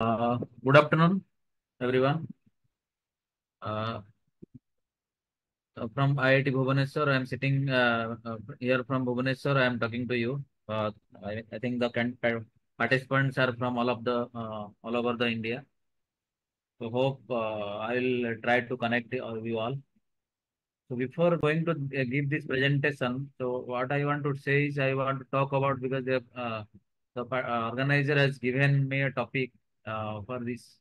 Uh, good afternoon, everyone. Uh, uh, from IIT Bhubaneswar, I am sitting uh, uh, here from Bhubaneswar. I am talking to you. Uh, I, I think the participants are from all of the all over the India. So hope I will try to connect uh, you all. So before going to give this presentation, so what I want to say is I want to talk about because the uh, the organizer has given me a topic for this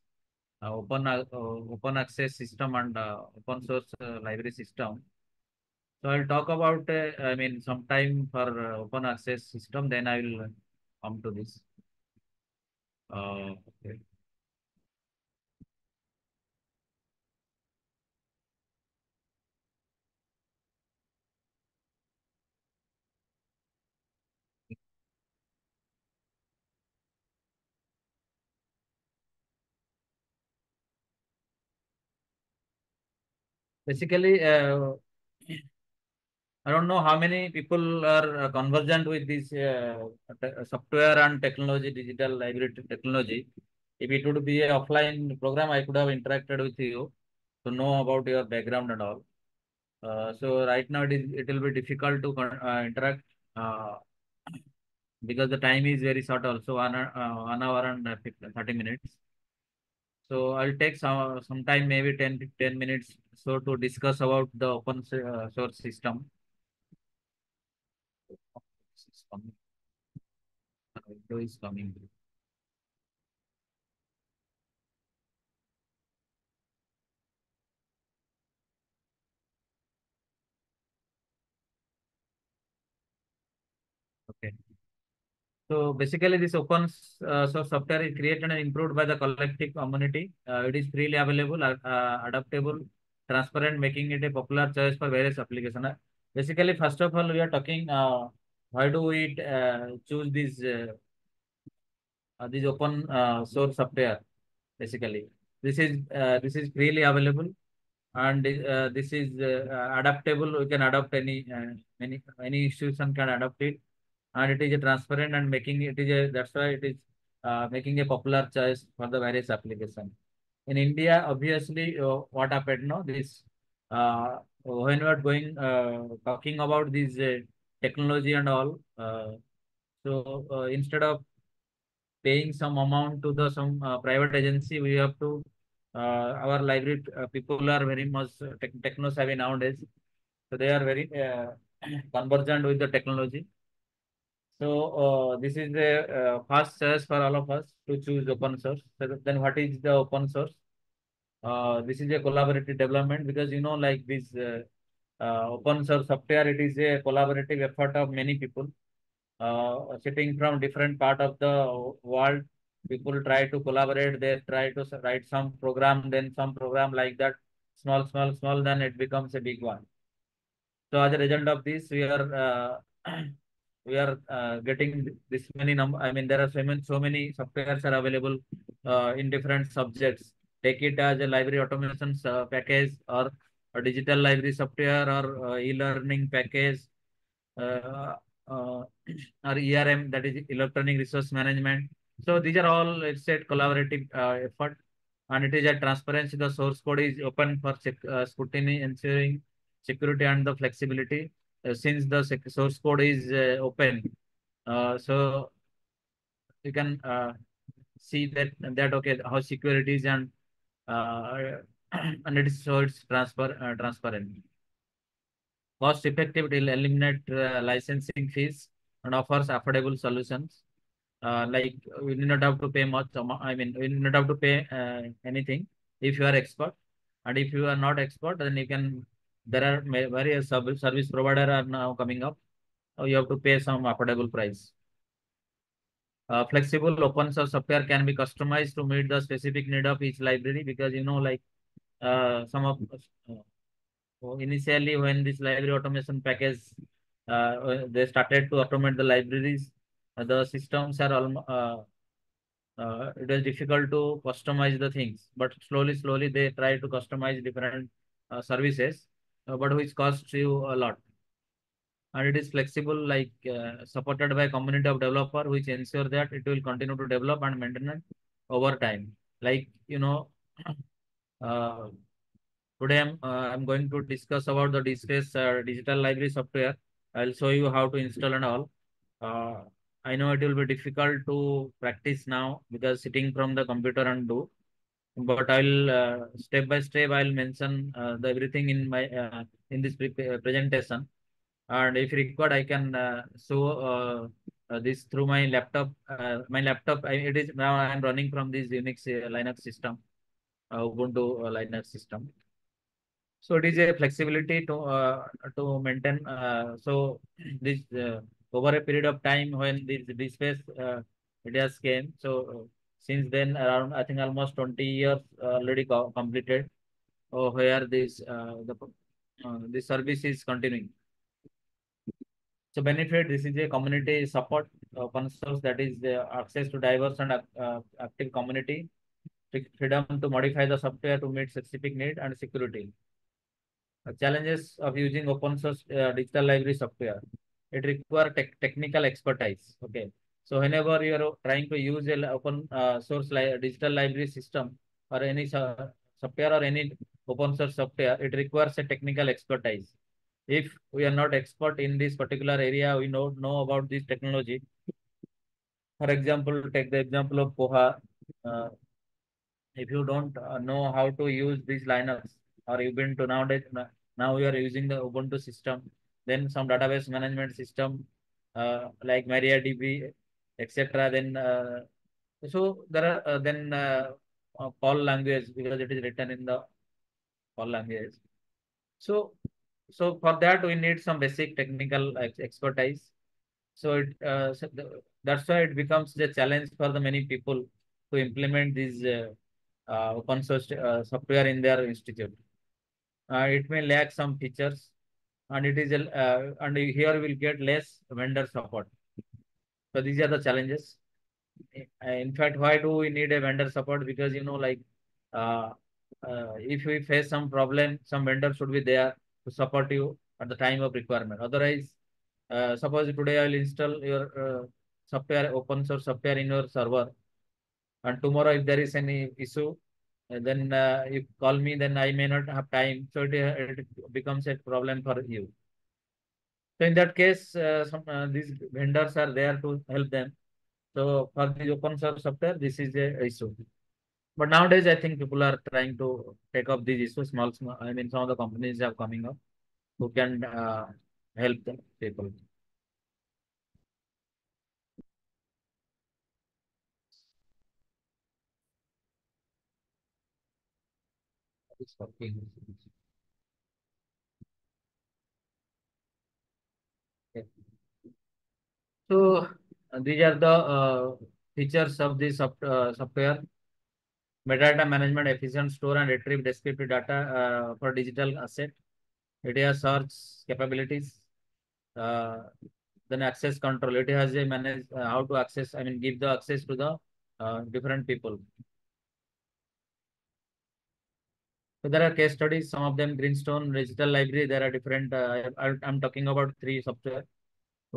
uh, open uh, uh, open access system and uh, open source uh, library system. So I'll talk about uh, I mean sometime for uh, open access system. Then I will come to this. Uh, okay. Basically, uh, I don't know how many people are uh, conversant with this uh, software and technology, digital library technology. If it would be a offline program, I could have interacted with you to know about your background and all. Uh, so right now it is it will be difficult to uh, interact uh, because the time is very short also one, uh, one hour and uh, 50 30 minutes. So I'll take some some time maybe 10 10 minutes so to discuss about the open uh, source system. Window is coming. Okay. So basically, this open uh, source software is created and improved by the collective community. Uh, it is freely available, uh, uh, adaptable, transparent, making it a popular choice for various applications. Uh, basically, first of all, we are talking uh, why do we uh, choose this uh, uh, this open uh, source software? Basically, this is uh, this is freely available and uh, this is uh, adaptable. We can adapt any uh, any any institution can adapt it and it is a transparent and making it is a that's why it is uh, making a popular choice for the various application. In India, obviously, uh, what happened now this uh, when we are going uh, talking about this uh, technology and all, uh, so uh, instead of paying some amount to the some uh, private agency, we have to uh, our library uh, people are very much uh, tech techno savvy nowadays, so they are very uh, convergent with the technology. So uh, this is the uh, first choice for all of us to choose open source. So then what is the open source? Uh, this is a collaborative development because you know like this uh, uh, open source software, it is a collaborative effort of many people uh, sitting from different part of the world. People try to collaborate. They try to write some program, then some program like that, small, small, small. Then it becomes a big one. So as a result of this, we are uh, we are uh, getting this many number. I mean, there are so many so many softwares are available uh, in different subjects. Take it as a library automation uh, package or a digital library software or uh, e-learning package uh, uh, or ERM, that is electronic resource management. So these are all it's a collaborative effort, and it is a transparency. The source code is open for scrutiny, ensuring security and the flexibility. Uh, since the source code is uh, open, uh, so you can see that that okay how secure it is and and it is so it's transfer transparent. Cost effective, it will eliminate licensing fees and offers affordable solutions. Uh, like we do not have to pay much. I mean, we do not have to pay uh, anything if you are expert, and if you are not expert, then you can. There are various service provider are now coming up. You have to pay some affordable price. Uh, flexible open source software can be customized to meet the specific need of each library because you know, like uh, some of uh, initially, when this library automation package, uh, uh, they started to automate the libraries, uh, the systems are uh, it was difficult to customize the things, but slowly, slowly they try to customize different services, but which costs you a lot. And it is flexible, like uh, supported by community of developer, which ensure that it will continue to develop and maintain over time. Like, you know, uh, today I'm, uh, I'm going to discuss about the uh, digital library software. I'll show you how to install and all. Uh, I know it will be difficult to practice now because sitting from the computer and do, but I'll uh, step by step I'll mention uh, the everything in my uh, in this pre presentation, and if required I can uh, show uh, uh, this through my laptop. Uh, my laptop I, it is now I am running from this Unix uh, Linux system, uh, Ubuntu uh, Linux system. So it is a flexibility to uh, to maintain. Uh, so this uh, over a period of time when this this space uh, it has came. So uh, since then around I think almost 20 years already co completed. Uh, where this uh, the uh, this service is continuing. So benefit this is a community support open source that is the access to diverse and uh, active community, freedom to modify the software to meet specific need and security. Uh, challenges of using open source uh, digital library software. It requires tech technical expertise. Okay. So whenever you are trying to use a open uh, source li digital library system or any software or any open source software, it requires a technical expertise. If we are not expert in this particular area, we don't know about this technology. For example, take the example of Koha. Uh, if you don't uh, know how to use these Linux or Ubuntu nowadays, now we are using the Ubuntu system, then some database management system uh, like MariaDB, etc. Then uh, so there are uh, then uh, uh, Perl language because it is written in the Perl language. So so for that we need some basic technical expertise. So it uh, the, that's why it becomes a challenge for the many people to implement these uh, uh, open source software in their institute. It may lack some features and it is uh, and here we'll get less vendor support. So these are the challenges. In fact, why do we need a vendor support? Because you know, like uh, uh, if we face some problem, some vendor should be there to support you at the time of requirement. Otherwise, uh, suppose today I'll install your uh, software, open source software in your server, and tomorrow if there is any issue, then uh, you call me, then I may not have time. So it, it becomes a problem for you. So in that case, uh, some uh, these vendors are there to help them. So for the open source software, this is a issue. But nowadays, I think people are trying to take up these issues. Small, small I mean, some of the companies are coming up who can uh, help the people. So these are the uh, features of this uh, software. Metadata management, efficient store and retrieve descriptive data uh, for digital asset. It has search capabilities. Uh, then access control. It has a manage uh, how to access. I mean, give the access to the uh, different people. So there are case studies. Some of them Greenstone Digital Library. There are different. Uh, I, am talking about three software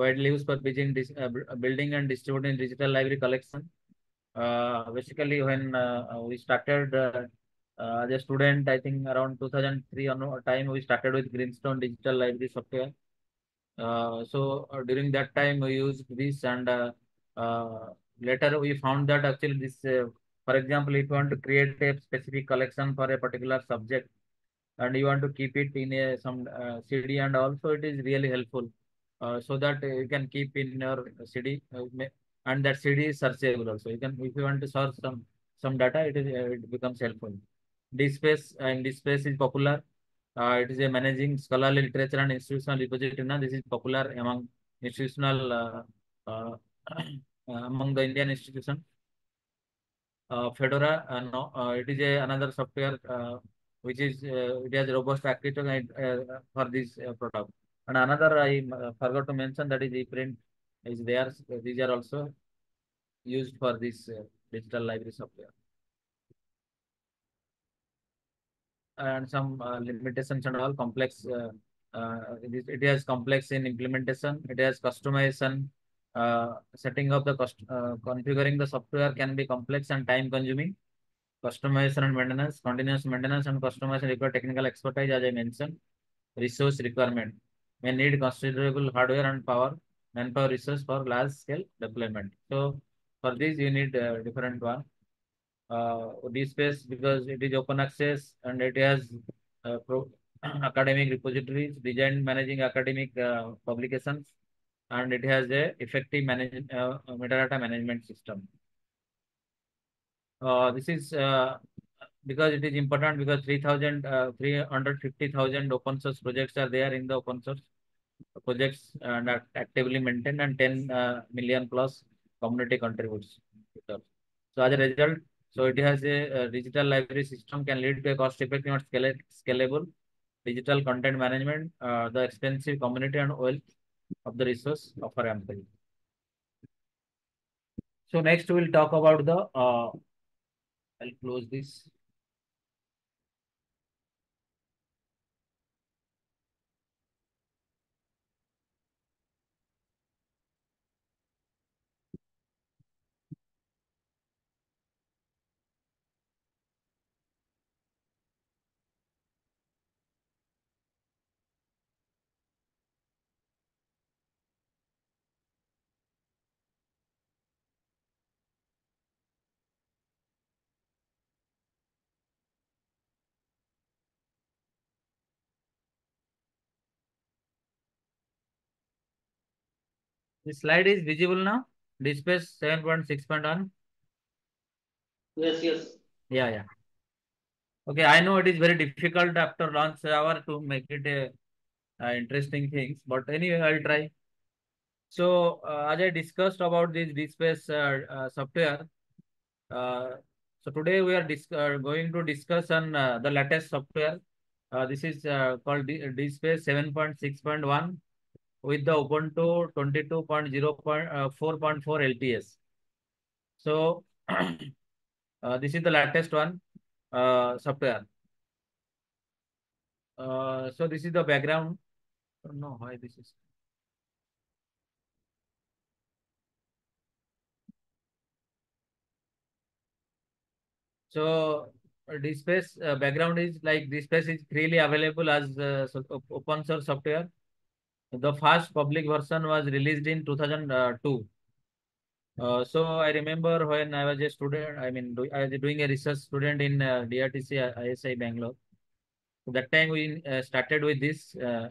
widely used for building, uh, building and distributing digital library collection. Uh, basically, when uh, we started uh, as a student, I think around 2003 or time, we started with Greenstone Digital Library software. so during that time, we used this and later we found that actually this, for example, if you want to create a specific collection for a particular subject, and you want to keep it in a some uh, CD and also it is really helpful uh, so that you can keep in your CD uh, and that CD is searchable also. You can if you want to search some some data, it is it becomes helpful. DSpace and DSpace is popular. Uh, it is a managing scholarly literature and institutional repository. Now this is popular among institutional uh, uh, among the Indian institution. Uh, Fedora, uh, no, uh, it is a, another software which is it has robust architecture for this product. And another I forgot to mention that is ePrint is there. These are also used for this uh, digital library software. And some uh, limitations and all complex. Uh, it, is, it has complex in implementation. It has customization Uh, setting up the cost, uh, configuring the software can be complex and time consuming. Customization and maintenance, continuous maintenance and customization require technical expertise as I mentioned. Resource requirement may need considerable hardware and power, manpower resource for large scale deployment. So for this you need uh, different one. Uh, DSpace because it is open access and it has uh, academic repositories, designed managing academic uh, publications, and it has a effective manage, uh, metadata management system. Uh, this is uh, because it is important because 3000 uh, 350,000 open source projects are there in the open source projects and are actively maintained and 10 uh, million plus community contributes. So as a result, so it has a, a digital library system can lead to a cost effective and scala scalable digital content management, uh, the expensive community and wealth of the resource of our employee. So next we'll talk about the, uh, I'll close this. This slide is visible now. DSpace 7.6.1. Yes, yes. Yeah, yeah. Okay, I know it is very difficult after launch hour to make it a, a interesting things, but anyway, I'll try. So uh, as I discussed about this DSpace uh, uh, software, uh, so today we are uh, going to discuss on uh, the latest software. this is called DSpace 7.6.1 with the Ubuntu 22.0.4.4 uh, LTS. So uh, this is the latest one uh, software. so this is the background. I why this is. So DSpace uh, background is like this space is freely available as uh, open source software. The first public version was released in 2002. Uh, so I remember when I was a student, I mean, do, I was doing a research student in uh, DRTC ISI Bangalore. That time we uh, started with this. Uh,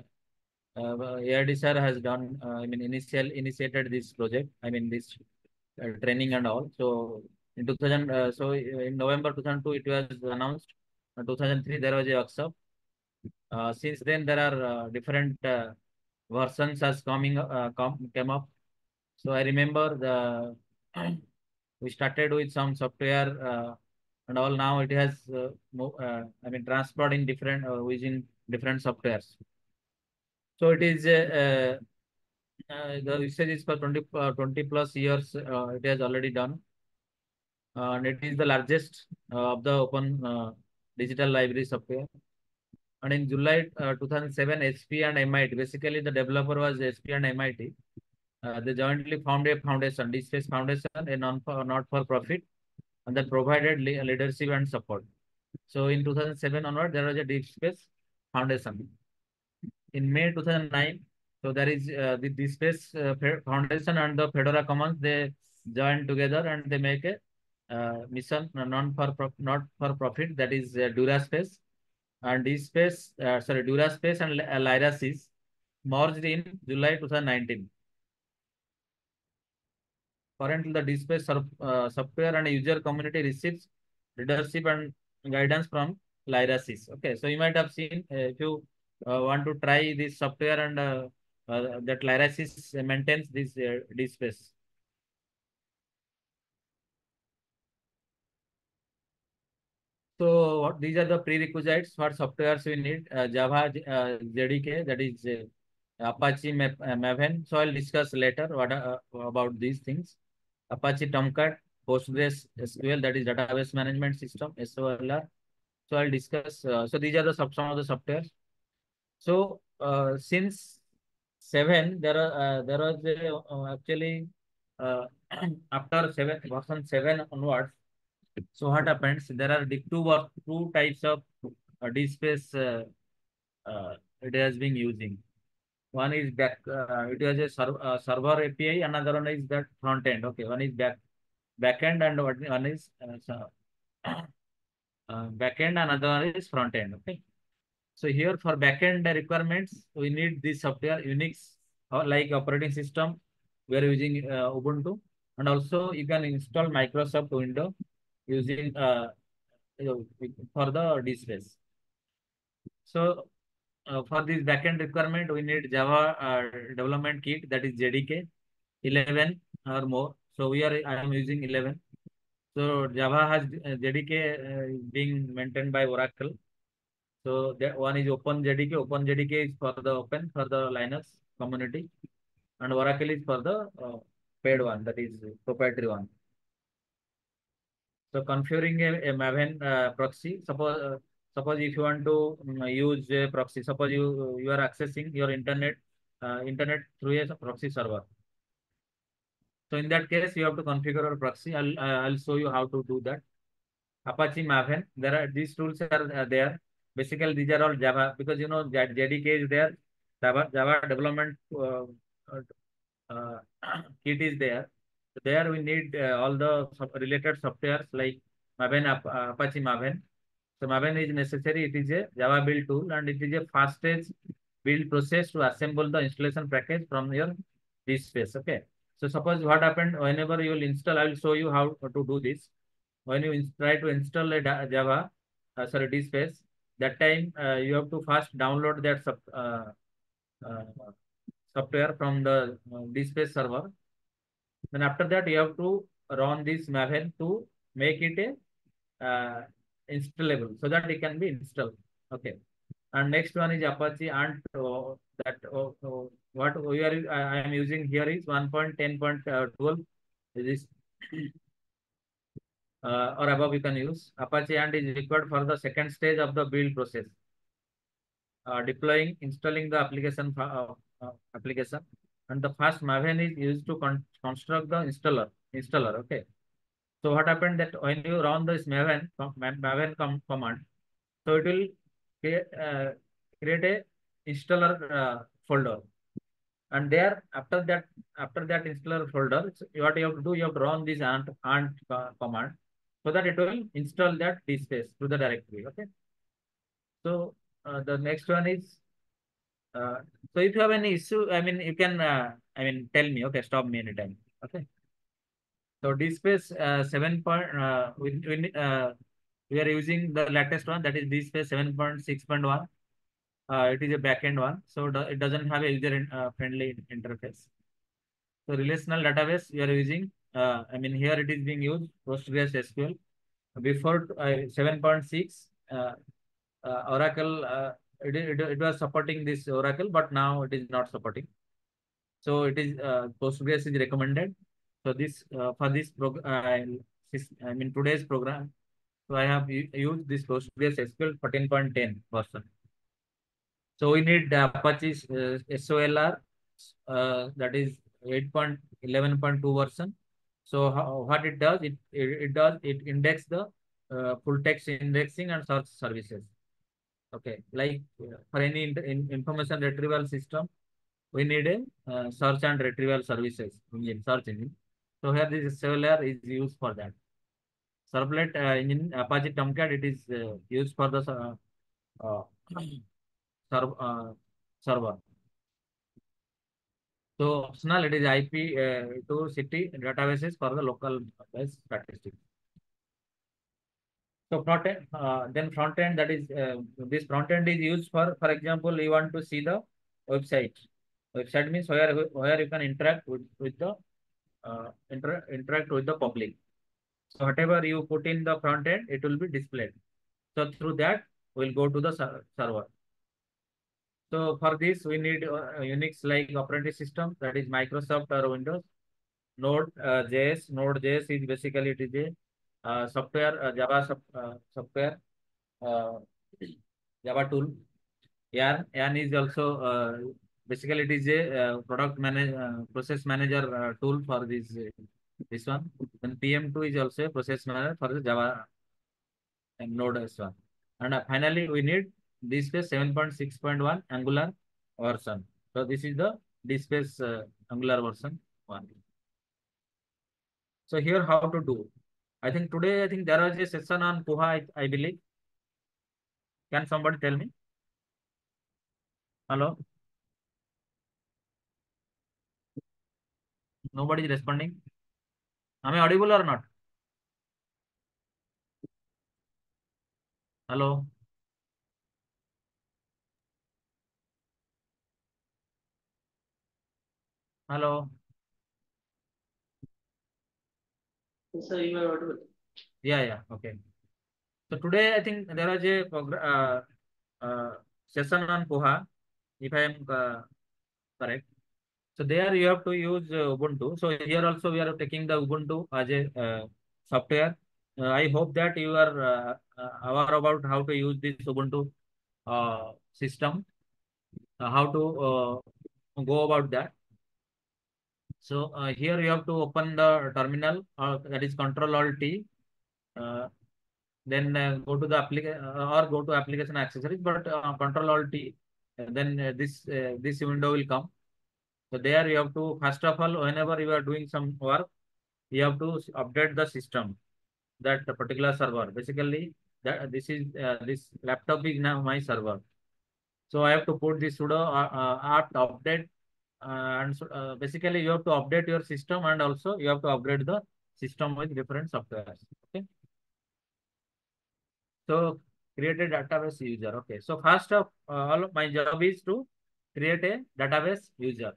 uh, ARD sir has done, uh, I mean, initial initiated this project. I mean, this uh, training and all. So in 2000, uh, so in November 2002, it was announced. In 2003, there was a workshop. Since then, there are different versions as coming uh, come, came up. So I remember the we started with some software uh, and all. Now it has uh, uh, I mean transferred in different uh, using different softwares. So it is uh, uh, the usage is for 20, 20 plus years. it has already done and it is the largest of the open digital library software. And in July uh, 2007, HP and MIT, basically the developer was HP and MIT. they jointly founded a foundation, DSpace Foundation, a non for, not for profit, and that provided le leadership and support. So in 2007 onward, there was a DSpace Foundation. In May 2009, so there is uh, the DSpace uh, Foundation and the Fedora Commons, they join together and they make a uh, mission non for not for profit that is uh, DuraSpace and DSpace uh, sorry DuraSpace and Lyra merged in July 2019. Currently, the DSpace uh, software and user community receives leadership and guidance from Lyra Okay, so you might have seen uh, if you uh, want to try this software and uh, uh, that Lyra maintains this uh, DSpace. So what, these are the prerequisites for softwares we need. Uh, Java uh, JDK, that is uh, Apache uh, Maven. So I'll discuss later what uh, about these things. Apache Tomcat, Postgres SQL, that is database management system, SOLR. So I'll discuss. Uh, so these are the sub, some of the softwares. So uh, since seven, there are uh, there was uh, actually uh, after seven version seven onwards. So what happens? There are two or two types of uh, space. uh, uh, it has been using. One is back. Uh, it is a serv uh, server API. Another one is that front end. Okay, one is back backend and one is uh, uh, backend. Another one is front end. Okay. So here for backend requirements, we need this software Unix or like operating system. We are using uh, Ubuntu, and also you can install Microsoft Windows using uh, for the DSpace. So uh, for this backend requirement, we need Java uh, development kit that is JDK 11 or more. So we are I am using 11. So Java has uh, JDK uh, being maintained by Oracle. So that one is Open JDK. Open JDK is for the open for the Linux community, and Oracle is for the uh, paid one that is proprietary one. So configuring a, a Maven uh, proxy, suppose uh, suppose if you want to um, use a proxy, suppose you you are accessing your internet uh, internet through a proxy server. So in that case, you have to configure a proxy. I'll I'll show you how to do that. Apache Maven. There are these tools are there. Basically, these are all Java because you know that JDK is there. Java Java development uh, uh, kit is there. There we need uh, all the related softwares like Maven Apache Maven. So Maven is necessary. It is a Java build tool and it is a fastest build process to assemble the installation package from your space Okay. So suppose what happened whenever you will install, I will show you how to do this. When you try to install a Java, uh, sorry, space, that time uh, you have to first download that sub, uh, software from the space server. Then after that, you have to run this Maven to make it a installable so that it can be installed. Okay. And next one is Apache Ant uh, that uh, uh, what we are I am using here is 1.10.12 this uh, or above you can use Apache Ant is required for the second stage of the build process. Uh, deploying, installing the application uh, application, and the first Maven is used to con construct the installer. Installer, okay. So what happened that when you run this Maven Maven com command, so it will create, uh, create a installer uh, folder and there after that after that installer folder what you have to do you have to run this ant ant command so that it will install that DSpace to the directory okay so uh, the next one is uh, so if you have any issue i mean you can uh, i mean tell me okay stop me anytime okay so DSpace uh, 7 point we, we, we are using the latest one that is DSpace 7.6.1 uh, it is a backend one, so it doesn't have a user uh, friendly interface. So relational database you are using, uh, I mean here it is being used Postgres SQL. Before 7.6, Oracle it, it, it was supporting this Oracle, but now it is not supporting. So it is Postgres is recommended. So this for this program, I mean today's program, so I have used this Postgres SQL 14.10 version. So we need Apache uh, SOLR, uh, that is 8.11.2 version. So how, what it does, it, it, it does, it index the uh, full text indexing and search services. Okay, like for any in information retrieval system, we need a uh, search and retrieval services engine, search engine. So here this SOLR is used for that. Servlet uh, engine, Apache Tomcat, it is uh, used for the serv uh, server. So optional, it is IP uh, to city databases for the local base statistics. So front end, uh, then front end that is this front end is used for, for example, you want to see the website. Website means where where you can interact with with the uh, inter interact with the public. So whatever you put in the front end, it will be displayed. So through that, we'll go to the server. So for this, we need uh, Unix like operating system that is Microsoft or Windows. Node uh, JS, Node JS is basically it is a software Java software Java tool यार yarn is also basically it is a product manage process manager tool for this this one then PM two is also process manager for Java node S one and finally we need this पे 7.6.1 angular version so this is the this space angular version 1 so, here how to do. I think today, I think there was a session on Koha, I, I believe. Can somebody tell me? Hello? Nobody is responding. Am I audible or not? Hello? Hello? Sir, you are audible. Yeah, yeah, okay. So today, I think there was a progr- uh, uh, session on Koha, if I am uh, correct. So there you have to use uh, Ubuntu. So here also we are taking the Ubuntu as a uh, software. Uh, I hope that you are uh, uh, aware about how to use this Ubuntu uh, system, uh, how to uh, go about that. So uh, here you have to open the terminal, uh, that is Control Alt T. Uh, then uh, go to the application or go to application accessories, but uh, Control Alt T. then uh, this uh, this window will come. So there you have to first of all, whenever you are doing some work, you have to update the system that particular server. Basically, that this is uh, this laptop is now my server. So I have to put this sudo uh, uh, apt update uh, and so, uh, basically you have to update your system and also you have to upgrade the system with different softwares. Okay. So create a database user. Okay. So first of all, my job is to create a database user.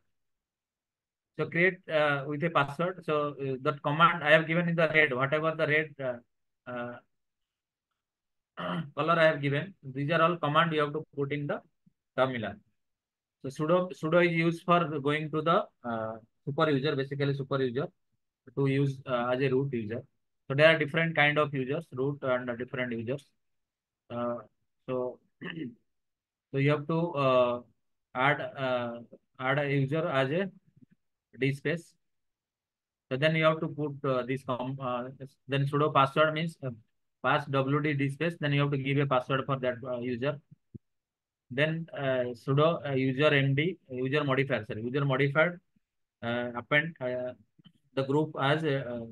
So create uh, with a password. So uh, that command I have given in the red, whatever the red uh, uh, color I have given, these are all command you have to put in the terminal. So sudo sudo is used for going to the uh, super user, basically super user to use uh, as a root user. So there are different kind of users, root and uh, different users. Uh, so so you have to uh, add uh, add a user as a space. So then you have to put uh, this com uh, then sudo password means uh, pass wd space. Then you have to give a password for that uh, user. Then uh, sudo uh, user md user modifier sorry user modified uh, append uh, the group as a uh,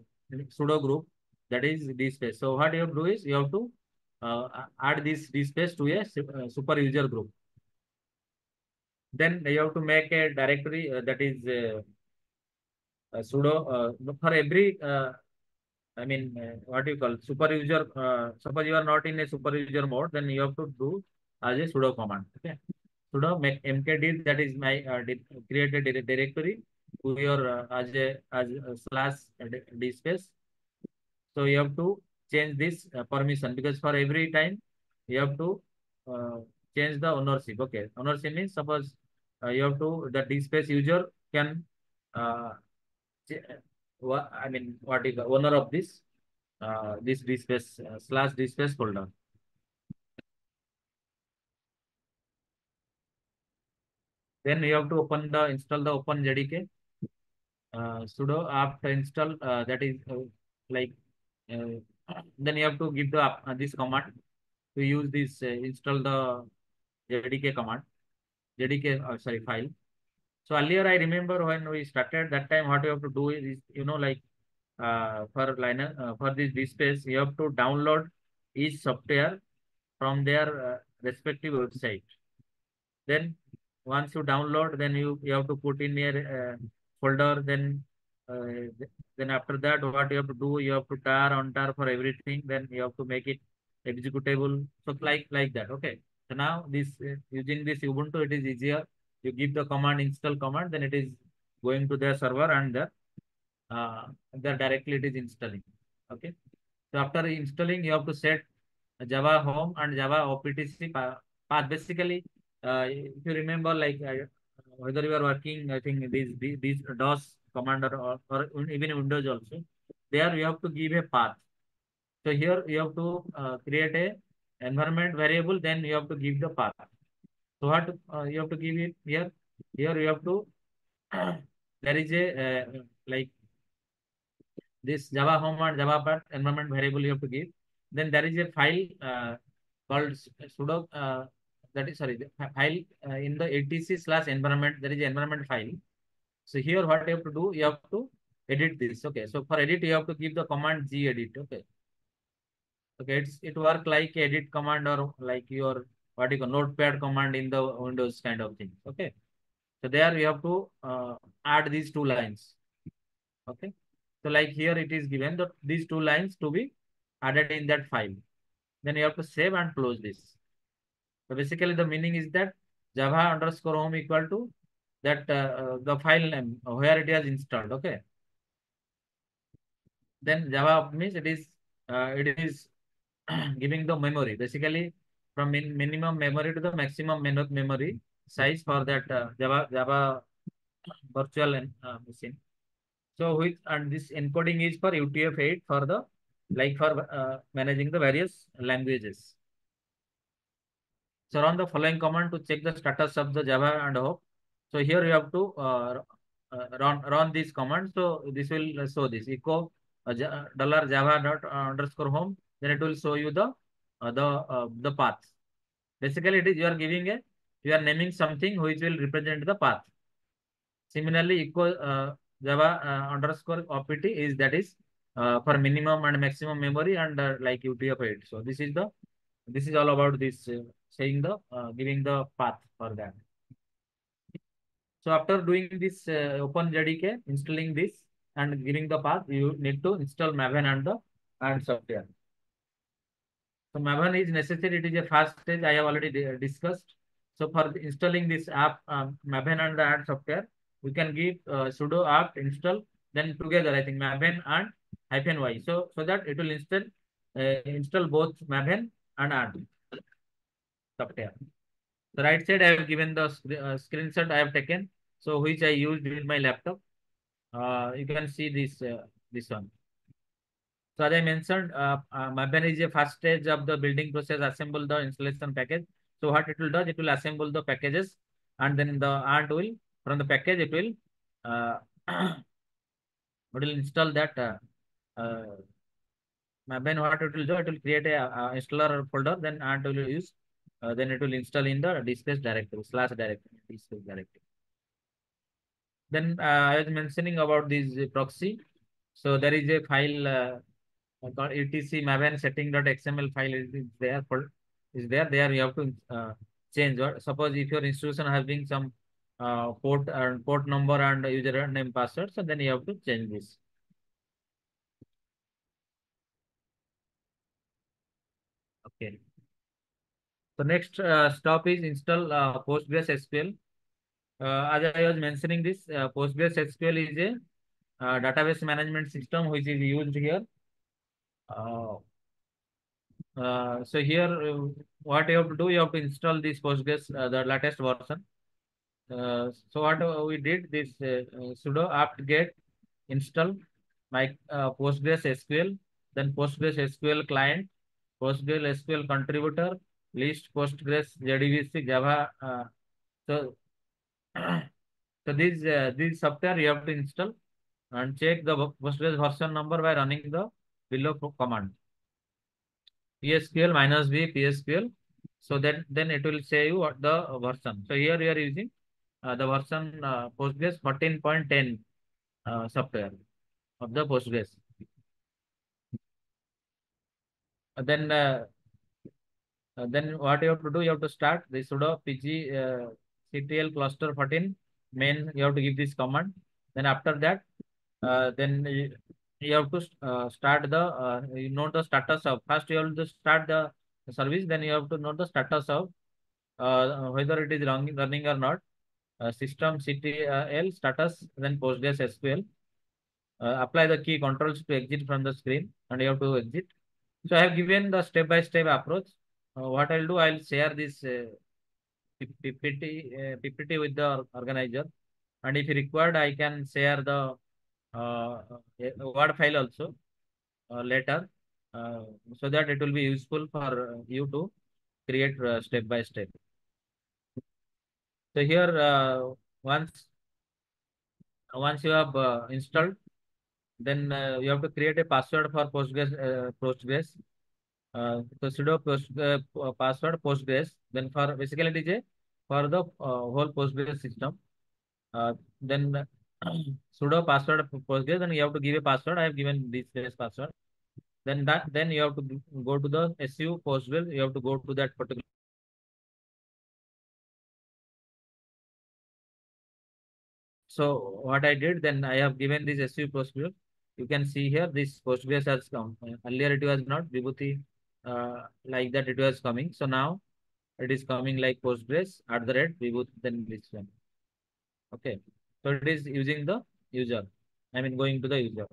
sudo group that is dspace. So what you have to do is you have to uh, add this dspace to a uh, super user group. Then you have to make a directory uh, that is uh, uh, sudo uh, for every uh, I mean uh, what you call super user. Uh, suppose you are not in a super user mode, then you have to do as a sudo command. Okay, sudo make mkdir that is my uh, create a directory to your uh, as a as a slash dspace. So you have to change this uh, permission because for every time you have to uh, change the ownership. Okay, ownership means suppose uh, you have to the D space user can uh, I mean what is the owner of this uh, this dspace uh, slash D space folder. Then you have to open the install the open JDK. Uh, sudo apt install uh, that is uh, like uh, then you have to give the uh, this command to use this uh, install the JDK command JDK sorry file. So earlier I remember when we started that time what you have to do is you know like for Linux for this dspace you have to download each software from their respective website. Then once you download then you, you have to put in your folder then uh, then after that what you have to do you have to tar on tar for everything then you have to make it executable. So like like that okay. So now this uh, using this ubuntu it is easier. You give the command install command then it is going to their server and the uh, there directly it is installing okay. So after installing you have to set java home and java optc path. Basically uh, if you remember like uh, whether you are working, I think these these, DOS commander or, or even Windows also, there you have to give a path. So here you have to uh, create a environment variable, then you have to give the path. So what uh, you have to give it here? here you have to there is a uh, like this Java home and Java path environment variable you have to give. Then there is a file uh, called sudo uh, that is sorry the file uh, in the etc slash environment there is environment file. So here what you have to do you have to edit this. Okay, so for edit you have to give the command gedit. Okay, okay it's it work like edit command or like your what you call notepad command in the Windows kind of thing. Okay, so there you have to uh, add these two lines. Okay. So like here it is given that these two lines to be added in that file. Then you have to save and close this. So basically the meaning is that java underscore home equal to that uh, the file name where it is installed. Okay. Then java means it is uh, it is giving the memory basically from min minimum memory to the maximum memory size for that uh, java java virtual uh, machine. So with and this encoding is for UTF-8 for the like for uh, managing the various languages. So run the following command to check the status of the Java and hope. So here you have to uh, uh, run run this command. So this will show this echo dollar Java dot underscore home. Then it will show you the the the path. Basically, it is you are giving a you are naming something which will represent the path. Similarly, echo Java uh, underscore opt is that is uh, for minimum and maximum memory and uh, like UTF-8. So this is the this is all about this saying the giving the path for that. So after doing this open JDK, installing this and giving the path, you need to install Maven and the ant software. So Maven is necessary. It is a fast stage. I have already discussed. So for installing this app, um, Maven and the ant software, we can give uh, sudo apt install then together I think maven and hyphen y. So so that it will install uh, install both maven and ant The right side I have given the uh, screenshot I have taken. So which I used with my laptop. Uh, you can see this uh, this one. So as I mentioned, uh, uh, Maven is a first stage of the building process. Assemble the installation package. So what it will do, it will assemble the packages, and then the ant will from the package it will uh, it will install that uh, uh, then what it will do it will create a uh, installer folder then ant will use uh, then it will install in the dspace directory slash directory dspace directory then uh, i was mentioning about this proxy so there is a file uh, called etc maven setting.xml file is, there for is there there you have to uh, change or suppose if your institution having some uh, port and port number and username password. So then you have to change this. Okay. So next uh, stop is install uh, Postgres SQL. Uh, as I was mentioning this, uh, Postgres SQL is a uh, database management system which is used here. Uh, uh, so here, uh, what you have to do, you have to install this Postgres, uh, the latest version. Uh, so what uh, we did this uh, sudo apt get install my Postgres SQL, then Postgres SQL client, Postgres SQL contributor, list Postgres JDBC Java. so so this this software you have to install and check the Postgres version number by running the below command. PSQL minus V PSQL. So then then it will say you what the version. So here we are using uh, the version uh, Postgres 14.10 uh, software of the Postgres. then then what you have to do, you have to start the sudo pg ctl cluster 14 main. You have to give this command. Then after that, then you, have to uh, start the uh, you know the status of first you have to start the service then you have to know the status of uh, whether it is running, running or not uh, system ctl status then postgres sql uh, apply the key controls to exit from the screen and you have to exit so i have given the step by step approach uh, what i'll do i'll share this ppt ppt with the organizer and if required i can share the word file also later so that it will be useful for you to create step by step so here, uh, once once you have uh, installed, then uh, you have to create a password for Postgres. Uh, Postgres. Uh, sudo post uh, password Postgres. Then for basically it is a for the uh, whole Postgres system. Uh, then sudo password Postgres. Then you have to give a password. I have given this password. Then that then you have to go to the SU Postgres. You have to go to that particular So what I did, then I have given this SU Postgres. You can see here this Postgres has come. Earlier it was not Bibhuti uh, like that it was coming. So now it is coming like Postgres at the rate Bibhuti then this one. Okay. So it is using the user. I mean going to the user.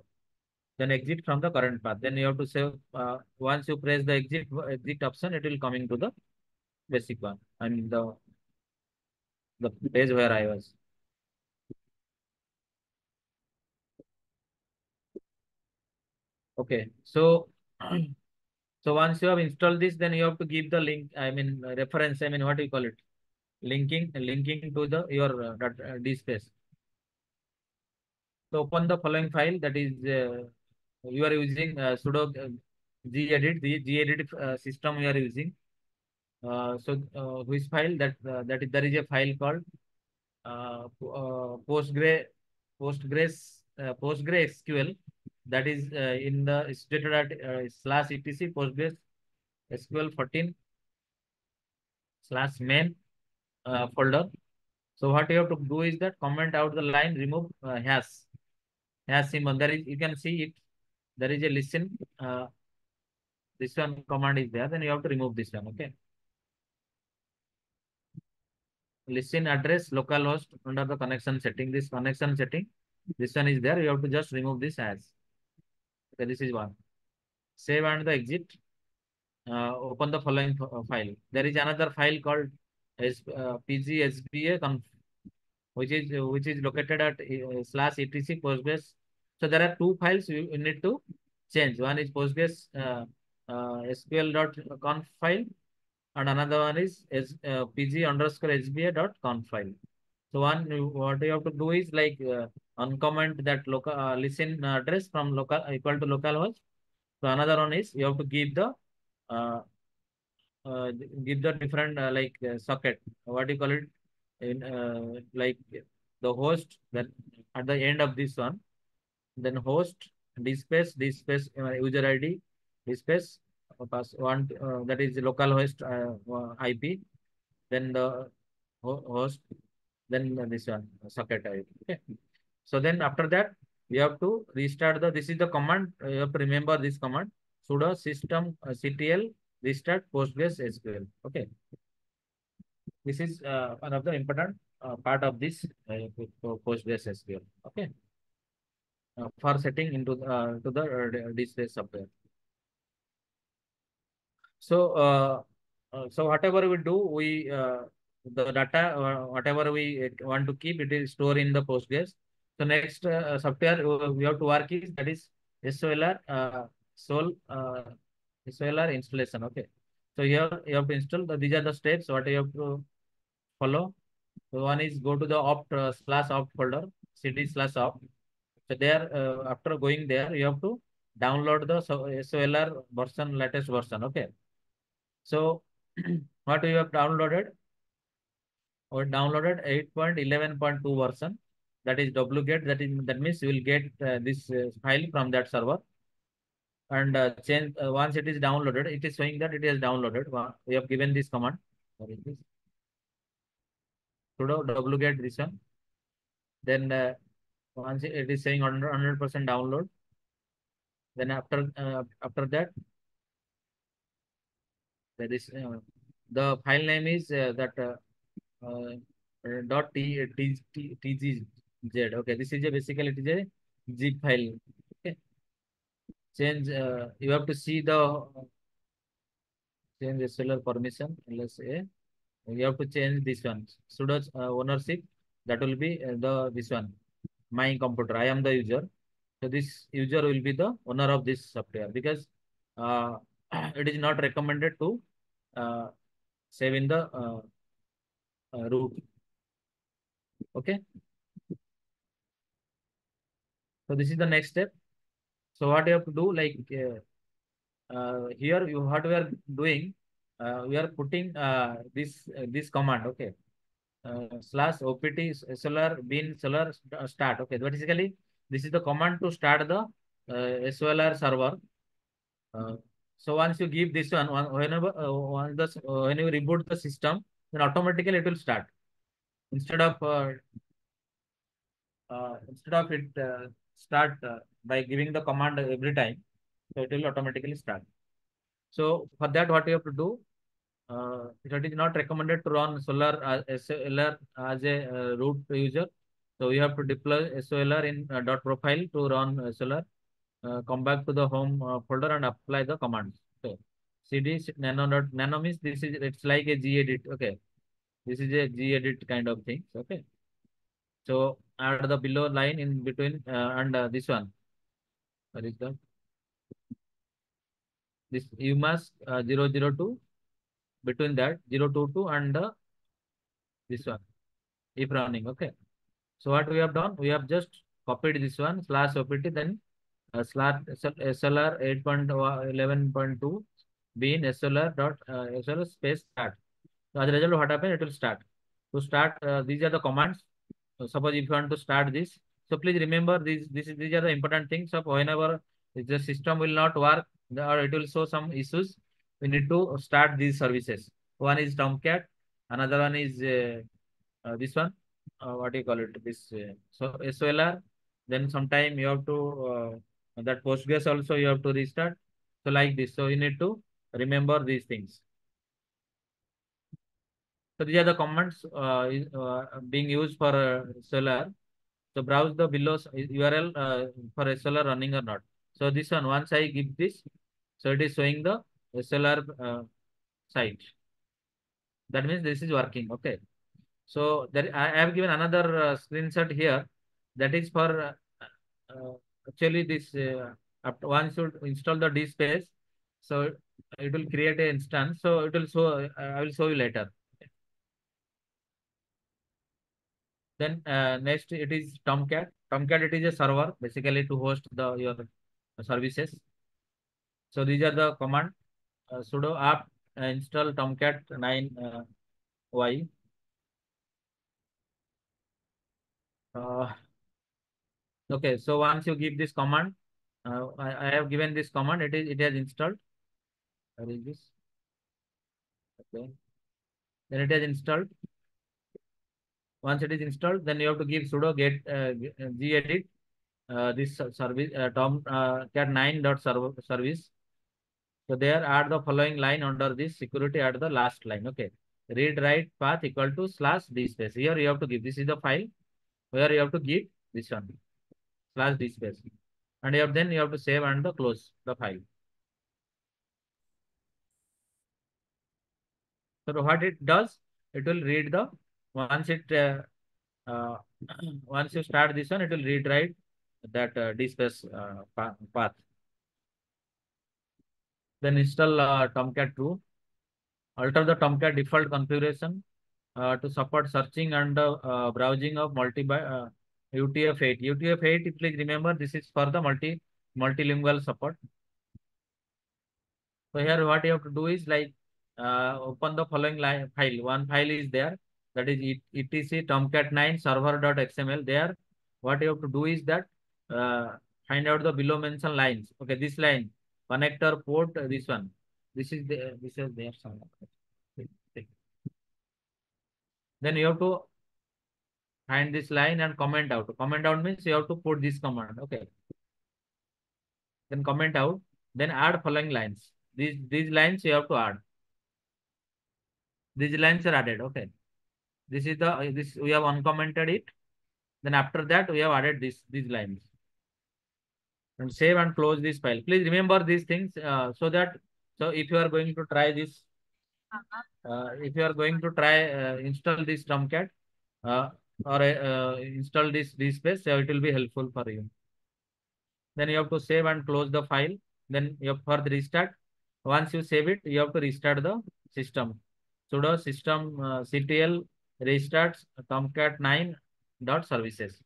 Then exit from the current path. Then you have to say uh, once you press the exit exit option, it will coming to the basic one. I mean the the page where I was. Okay, so so once you have installed this, then you have to give the link. I mean reference. I mean what do you call it? Linking linking to the your uh, DSpace. So open the following file. That is uh, you are using uh, sudo uh, gedit. The gedit uh, system you are using. Uh, so uh, which file that uh, that is there is a file called uh, uh, Postgre Postgres uh, PostgreSQL that is uh, in the stated at uh, slash etc postgres sql 14 slash main uh, folder. So what you have to do is that comment out the line remove uh, hash. Hash symbol. There is you can see it. There is a listen uh, this one command is there. Then you have to remove this one okay? Listen address localhost under the connection setting. This connection setting this one is there. You have to just remove this as Okay, this is one. Save and the exit. Uh, open the following uh, file. There is another file called as uh, pgsba conf, which is uh, which is located at uh, slash etc postgres. So there are two files you, you need to change. One is postgres uh, uh, sql.conf file, and another one is is uh, pg underscore sba dot conf file. So one what you have to do is like uh, uncomment that local uh, listen address from local equal to localhost. So another one is you have to give the uh, uh, give the different uh, like uh, socket. What do you call it? In uh, like the host that at the end of this one, then host this dspace dspace uh, user ID dspace uh, pass one uh, that is localhost uh, IP. Then the host then this one socket type okay so then after that we have to restart the this is the command. You have to remember this command. Sudo system uh, ctl restart postgres sql okay. This is uh, one of the important uh, part of this uh, postgres sql okay. Uh, for setting into uh, to the uh, DSpace software. So uh, uh, so whatever we do we uh, the data, uh, whatever we want to keep, it is stored in the Postgres. So next uh, software we have to work is that is SOLR uh, Sol uh, SOLR installation. Okay. So here you have to install. The, these are the steps what you have to follow. So one is go to the opt uh, slash opt folder, cd slash opt. So there, uh, after going there, you have to download the SOLR version, latest version. Okay. So what you have downloaded? or downloaded 8.11.2 version that is wget that is that means you will get uh, this uh, file from that server. And uh, change uh, once it is downloaded it is showing that it is downloaded. We have given this command. What is this? Sudo wget this one. Then uh, once it is saying 100 percent download then after uh, after that that is the file name is that dot t, t, t, tgz. Okay, this is a basically it is a zip file. Okay, change. Uh, you have to see the change the seller permission. Say you have to change this one. Sudo uh, ownership. That will be uh, the this one. My computer. I am the user. So this user will be the owner of this software because uh, it is not recommended to uh, save in the uh, uh, root. Okay. So this is the next step. So what you have to do, like uh, uh, here, you what we are doing, uh, we are putting uh, this uh, this command. Okay, uh, slash opt solr bin solr start. Okay, basically this is the command to start the SOLR server. So once you give this one, whenever when, the, when you reboot the system, then automatically it will start instead of instead of it start uh, by giving the command every time, so it will automatically start. So for that, what you have to do, uh, it is not recommended to run Solr uh, SOLR as a uh, root user. So you have to deploy SOLR in uh, dot profile to run SOLR. Uh, come back to the home uh, folder and apply the commands. So cd nano dot nano means this is it's like a gedit. Okay. This is a gedit kind of thing. Okay. So add the below line in between uh, and uh, this one. What is that? This you must uh, 002 between that 022 and uh, this one if running. Okay. So what we have done, we have just copied this one slash opt then uh, slash SLR 8.11.2 bin SLR dot uh, SLR space start. So as a result, what happens? It will start. To start, uh, these are the commands. So suppose if you want to start this, so please remember these. This is these are the important things. So whenever the system will not work or it will show some issues, we need to start these services. One is Tomcat, another one is uh, uh, this one. Uh, what do you call it? This uh, so SOLR. Then sometime you have to uh, that Postgres also you have to restart. So like this. So you need to remember these things. So these are the commands uh, uh, being used for Solr. So browse the below URL uh, for SLR running or not. So this one, once I give this, so it is showing the SLR uh, site. That means this is working. Okay. So there, I have given another uh, screenshot here. That is for uh, actually this once you install the DSpace, so it will create an instance. So it will show. I will show you later. Then uh, next it is Tomcat. Tomcat it is a server basically to host the your services. So these are the command uh, sudo apt uh, install Tomcat 9 uh, y. Uh, okay, so once you give this command, uh, I, I have given this command. It is it has installed. Where is this? Okay. Then it has installed. Once it is installed, then you have to give sudo get uh, gedit uh, this service uh, tom uh, cat 9 dot service. So there add the following line under this security at the last line. Okay. Read write path equal to slash dspace. Here you have to give this is the file where you have to give this one slash dspace. And you have then you have to save and the close the file. So what it does, it will read the once it uh, uh, once you start this one, it will read write that uh, dspace uh, path. Then install uh, Tomcat 2. Alter the Tomcat default configuration uh, to support searching and uh, browsing of multi uh, UTF-8. UTF-8, please remember, this is for the multi multilingual support. So here what you have to do is like uh, open the following file. One file is there that is etc tomcat 9 server.xml. There what you have to do is that uh, find out the below mentioned lines. Okay, this line connector port uh, this one. This is the this is there some. Then you have to find this line and comment out. Comment out means you have to put this command. Okay. Then comment out. Then add following lines. These these lines you have to add. These lines are added. Okay. This is the this we have uncommented it. Then after that we have added this these lines. And save and close this file. Please remember these things uh, so that so if you are going to try this, uh, if you are going to try uh, install this Tomcat uh, or uh, install this DSpace, so it will be helpful for you. Then you have to save and close the file. Then you have for the restart. Once you save it, you have to restart the system. sudo system uh, ctl restarts tomcat 9 dot services.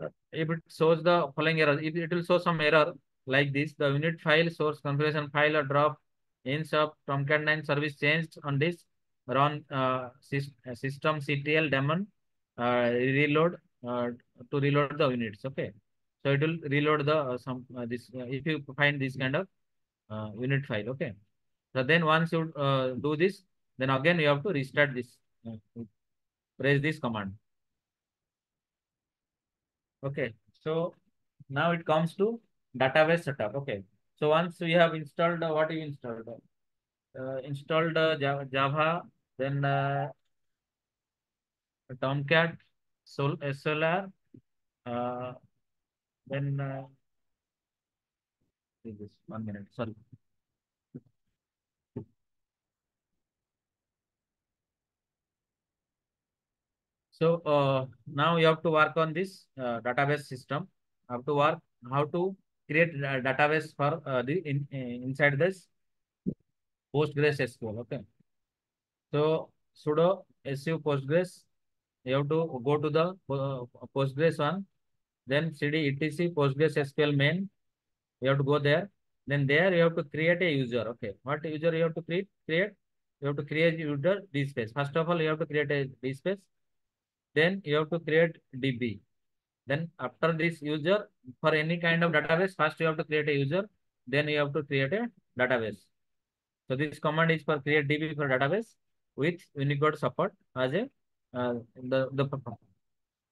Uh, if it shows the following error, if it will show some error like this, the unit file source configuration file or drop ins of Tomcat 9 service changed on this run uh, system CTL daemon uh, reload uh, to reload the units. Okay, so it will reload the uh, some uh, this uh, if you find this kind of uh, unit file. Okay, so then once you uh, do this, then again you have to restart this. Uh, press this command. Okay, so now it comes to database setup. Okay, so once we have installed uh, what you installed, uh, installed uh, Java, then uh, Tomcat, Sol SLR, uh, then uh, this one minute, sorry. So uh, now you have to work on this uh, database system. Have to work how to create a database for uh, the in, inside this Postgres SQL. Okay. So sudo su Postgres. You have to go to the uh, Postgres one. Then cd etc Postgres SQL main. You have to go there. Then there you have to create a user. Okay. What user you have to create? Create. You have to create user dspace. First of all, you have to create a dspace. Then you have to create DB. Then after this user, for any kind of database, first you have to create a user, then you have to create a database. So this command is for create DB for database with Unicode support as a uh, the the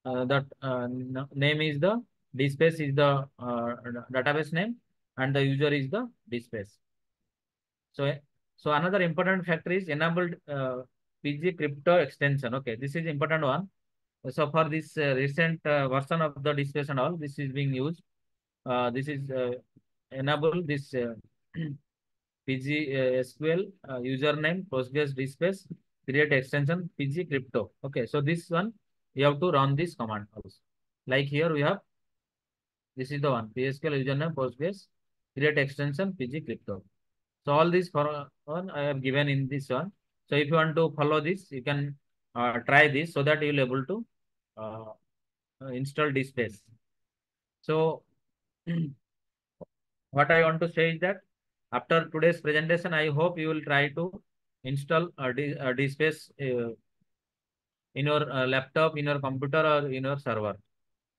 uh, that uh, name is the dspace is the uh, database name and the user is the dspace. So so another important factor is enabled uh, PG crypto extension. Okay, this is important one. So for this uh, recent uh, version of the dspace and all, this is being used. Uh, this is uh, enable this uh, PG uh, SQL username Postgres dspace create extension PG crypto. Okay, so this one you have to run this command also. Like here we have this is the one PSQL username Postgres create extension PG crypto. So all these for one I have given in this one. So if you want to follow this, you can uh, try this so that you will able to uh, install space. So what I want to say is that after today's presentation, I hope you will try to install a dspace uh, in your uh, laptop, in your computer or in your server,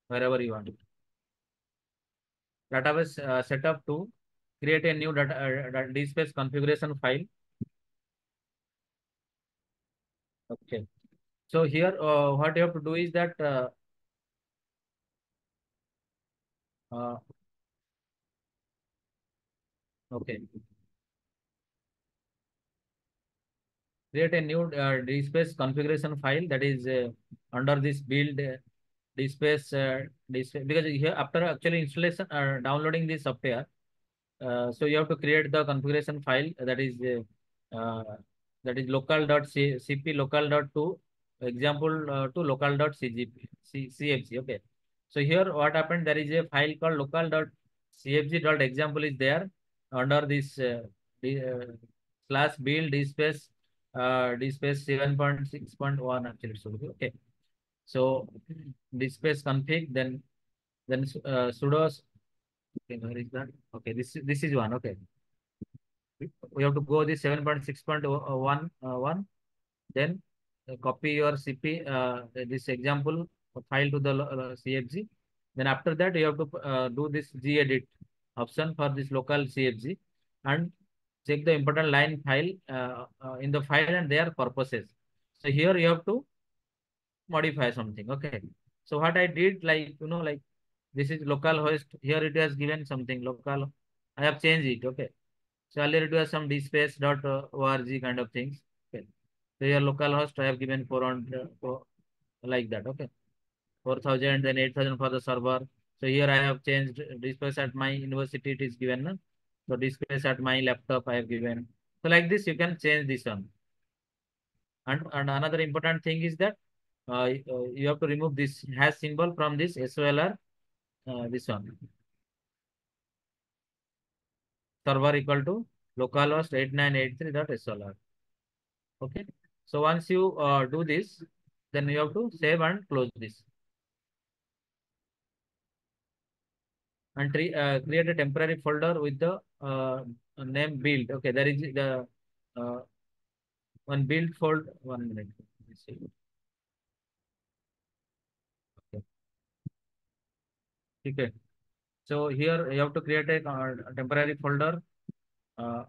wherever you want. Database uh, setup to create a new data, uh, dspace configuration file. Okay. So here, uh, what you have to do is that uh, uh, okay. Create a new uh, dspace configuration file that is uh, under this build uh, dspace, uh, because here after actually installation uh, downloading this software, uh, so you have to create the configuration file that is uh, that is local.cp local.to example uh, to local.cgp cfg okay. So here what happened there is a file called local.cfg.example is there under this uh, the, uh, slash build space uh space 7.6.1 actually okay so space config then then uh, sudo okay where is that? Okay this this is one okay. We have to go this 7.6.1 uh, one then copy your cp uh, this example file to the uh, cfg then after that you have to uh, do this gedit option for this local cfg and check the important line file uh, uh, in the file and their purposes. So here you have to modify something okay? So what i did like you know like this is local host here it has given something local. I have changed it okay? So earlier it was some dspace.org kind of things. So your local host I have given 400 for, like that. Okay. 4000 then 8000 for the server. So here I have changed dspace at my university it is given. So dspace at my laptop I have given. So like this you can change this one. And, and another important thing is that uh, you have to remove this hash symbol from this SOLR, uh, this one. server equal to localhost 8983.solr. Okay. So once you uh, do this, then you have to save and close this. And uh, create a temporary folder with the uh, name build. Okay, there is the uh, one build folder. One minute. Okay. Okay. So here you have to create a uh, temporary folder uh,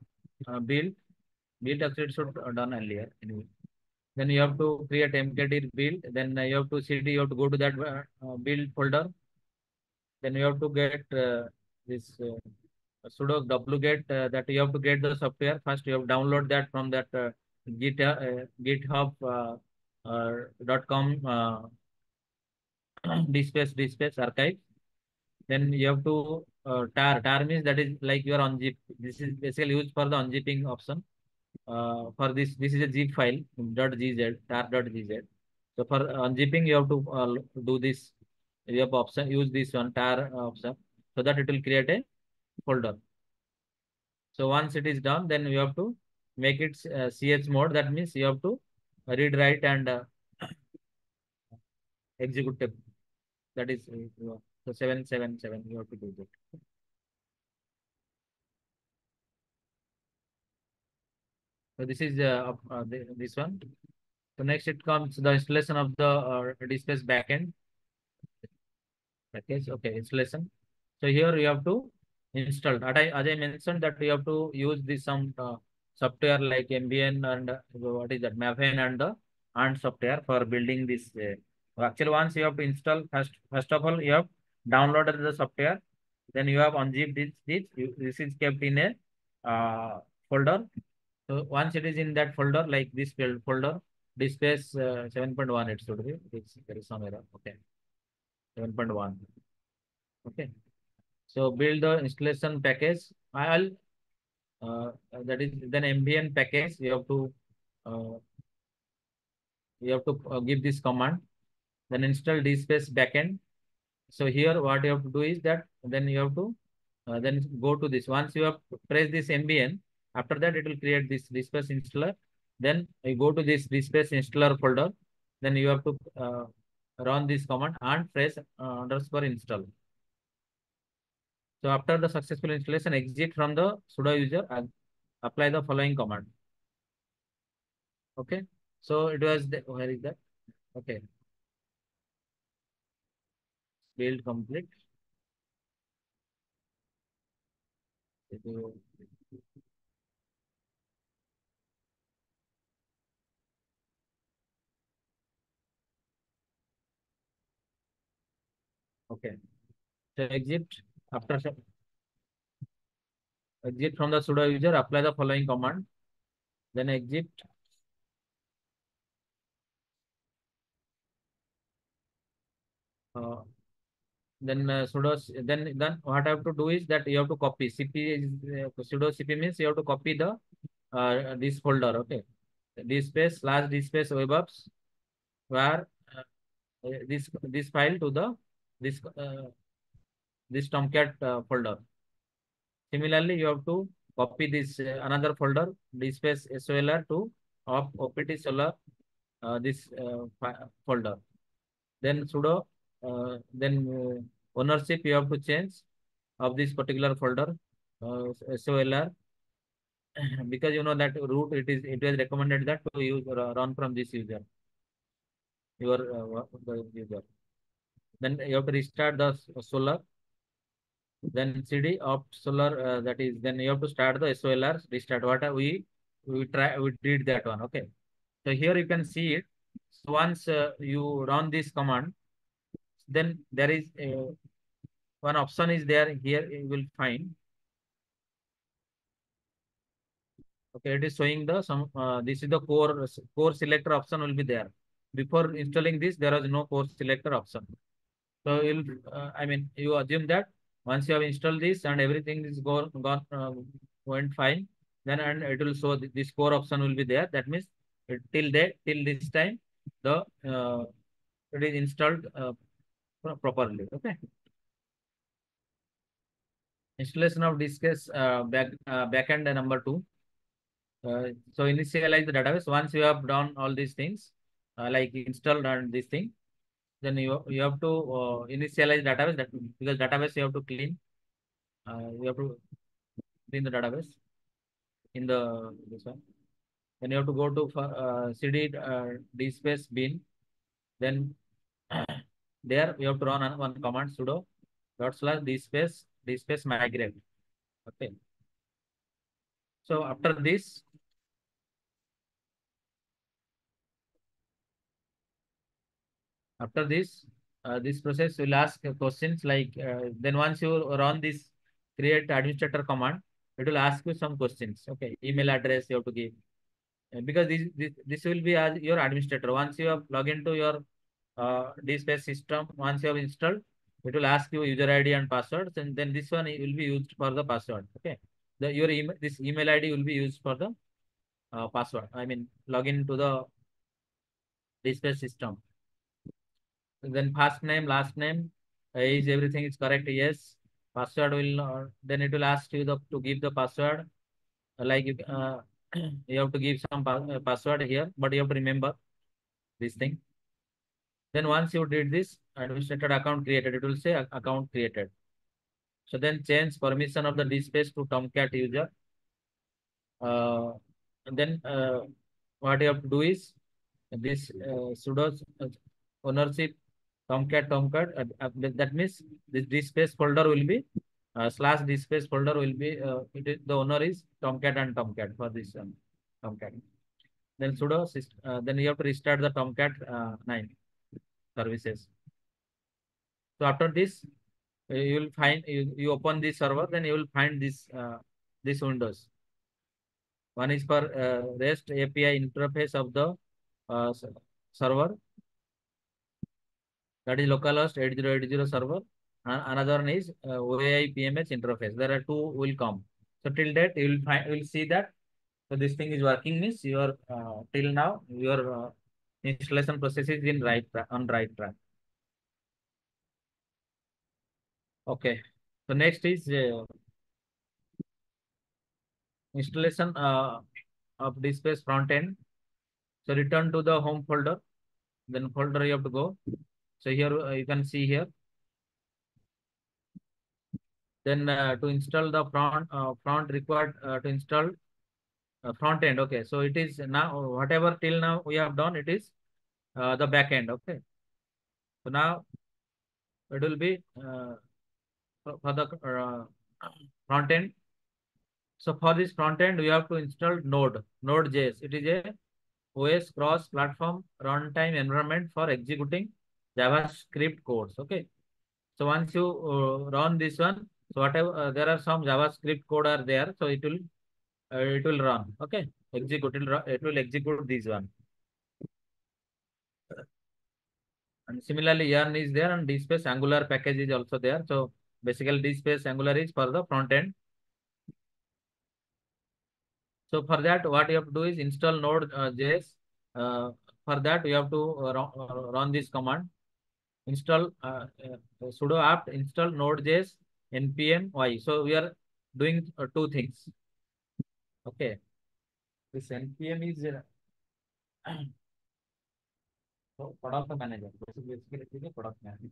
build. Build actually should done earlier anyway. Then you have to create mkdir build. Then you have to cd. You have to go to that uh, build folder. Then you have to get uh, this uh, sudo wget uh, that you have to get the software. First you have to download that from that uh, git uh, github uh, uh, dot com uh, dspace dspace archive. Then you have to tar tar means that is like you are on. This is basically used for the unzipping option. Uh, for this this is a zip file dot gz tar dot gz. So for unzipping you have to uh, do this. You have option use this one tar option so that it will create a folder. So once it is done, then you have to make it uh, ch mode. That means you have to read, write, and uh, execute. That is uh, so seven seven seven. You have to do that. So this is uh, uh, this one. So next it comes the installation of the uh, DSpace backend package. Okay, installation. So here you have to install. As I, as I mentioned that you have to use this some uh, software like mvn and uh, what is that Maven and the ANT software for building this. Uh, actually, once you have to install first, first of all you have downloaded the software. Then you have unzipped this. This this is kept in a uh, folder. So once it is in that folder, like this folder, DSpace uh, 7.1 it should be. It's, there is some error. Okay. 7.1. Okay. So build the installation package. I'll uh, that is then mvn package. You have to uh, you have to uh, give this command. Then install DSpace backend. So here what you have to do is that then you have to uh, then go to this. Once you have press this mvn, after that it will create this DSpace installer. Then you go to this DSpace installer folder. Then you have to uh, run this command and press uh, underscore install. So after the successful installation, exit from the sudo user and apply the following command. Okay. So it was the, where is that? Okay. Build complete. Okay. So exit after exit from the sudo user, apply the following command. Then exit. Uh, then uh, then then what I have to do is that you have to copy cp is uh, cp means you have to copy the uh, this folder okay dspace slash dspace web apps where uh, this this file to the this uh, this tomcat uh, folder. Similarly, you have to copy this uh, another folder, dspace solr to of opt solr this folder. Then sudo, then ownership you have to change of this particular folder solr because you know that root it is it is recommended that to use run from this user your uh, user then you have to restart the Solr. then cd of solr, uh, that is then you have to start the solr restart. What we we try we did that one okay. So here you can see it. So once uh, you run this command then there is a, one option is there here you will find. Okay it is showing the some uh, this is the core core selector option will be there. Before installing this there was no core selector option so you'll uh, i mean you assume that once you have installed this and everything is gone, gone uh, went fine, then and it will show this core option will be there. That means it, till that till this time the uh, it is installed uh, properly. Okay. Installation of DSpace uh, back uh, backend number two. Uh, so initialize the database. Once you have done all these things, uh, like install and this thing, then you you have to uh, initialize database that because database you have to clean. Uh, you have to clean the database in the this one. Then you have to go to uh, cd uh, space bin. Then there you have to run one command sudo dot slash dspace space migrate. Okay. So after this, after this, uh, this process will ask questions like uh, then once you run this create administrator command, it will ask you some questions. Okay, email address you have to give because this this, this will be as your administrator. Once you have log into your uh, DSpace system, once you have installed, it will ask you user ID and passwords, and then this one will be used for the password. Okay, the your email this email ID will be used for the uh, password. I mean login to the DSpace system. Then first name, last name, uh, is everything is correct? Yes. Password will uh, then it will ask you the to give the password. like you, uh, you have to give some pa password here, but you have to remember this thing. Then once you did this, administrator account created, it will say account created. So then change permission of the DSpace to Tomcat user. Uh, and then uh, what you have to do is this uh, sudo ownership Tomcat Tomcat. that means this DSpace folder will be slash DSpace folder will be it is the owner is Tomcat and Tomcat for this um, Tomcat. Then sudo then you have to restart the Tomcat 9 services. So after this, you will find you, you open this server, then you will find this uh, this windows. One is for uh, REST API interface of the uh, server. That is localhost 8080 server. And another one is OAI PMH interface. There are two will come. So till that you will find you will see that so this thing is working means your till now your installation process is in right on right track. Okay. So next is uh, installation uh, of DSpace front end. So return to the home folder. Then folder you have to go. So here uh, you can see here. Then to install the front front required to install uh, front end. Okay so it is now whatever till now we have done it is uh, the back end. Okay. So now it will be uh, for the front end. So for this front end we have to install node node.js it is a os cross platform runtime environment for executing javascript codes okay so once you uh, run this one so whatever uh, there are some javascript code are there so it will uh, it will run. Okay, execute. It will, it will execute this one. And similarly, yarn is there and DSpace Angular package is also there. So basically, DSpace Angular is for the front end. So for that, what you have to do is install Node.js. Uh, uh, for that, you have to run, run this command. Install uh, sudo apt install Node.js npm y. So we are doing two things. Okay. This NPM is uh, so product manager. Basically, it is a product manager.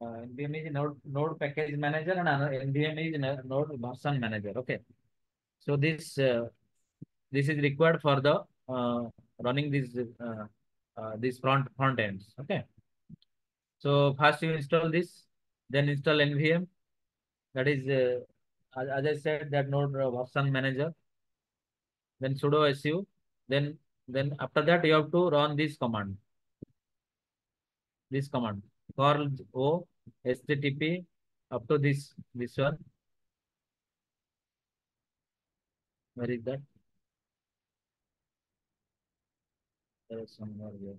Uh, NPM is node, node package manager and NPM is node version manager. Okay. So this uh, this is required for the uh, running this uh, this front front ends. Okay. So first you install this, then install NVM. That is, as, as I said, that node version manager. Then sudo su. Then then after that you have to run this command. This command curl o http up to this this one. Where is that? There is somewhere here.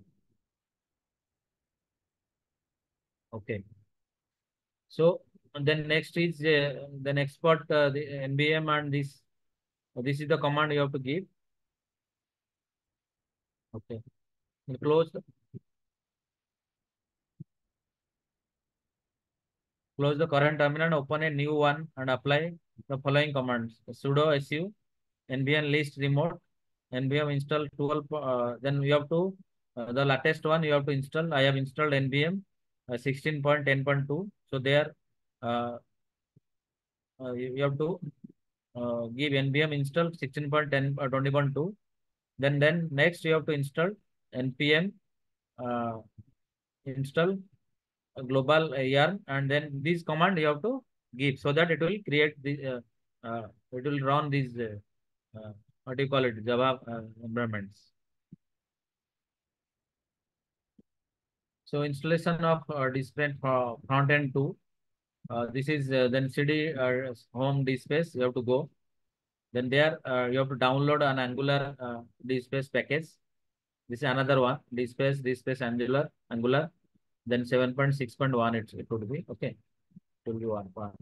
Okay. So then next is uh, then export uh, the NVM and this. This is the command you have to give. Okay. And close. close the current terminal and open a new one and apply the following commands sudo su nvm list remote nvm install 12 uh, then you have to uh, the latest one you have to install. I have installed nvm uh, 16.10.2 so there uh, uh, you, have to give nvm install 16.10 uh, 20.2 then then next you have to install npm install global yarn and then this command you have to give so that it will create the uh, uh, it will run these uh, uh, what do you call it java uh, environments. So installation of uh, uh, front end to uh, this is uh, then cd uh, home dspace you have to go. Then there you have to download an angular uh, dspace package. This is another one dspace dspace angular angular. Then 7.6.1 it, it would be okay. It will be one one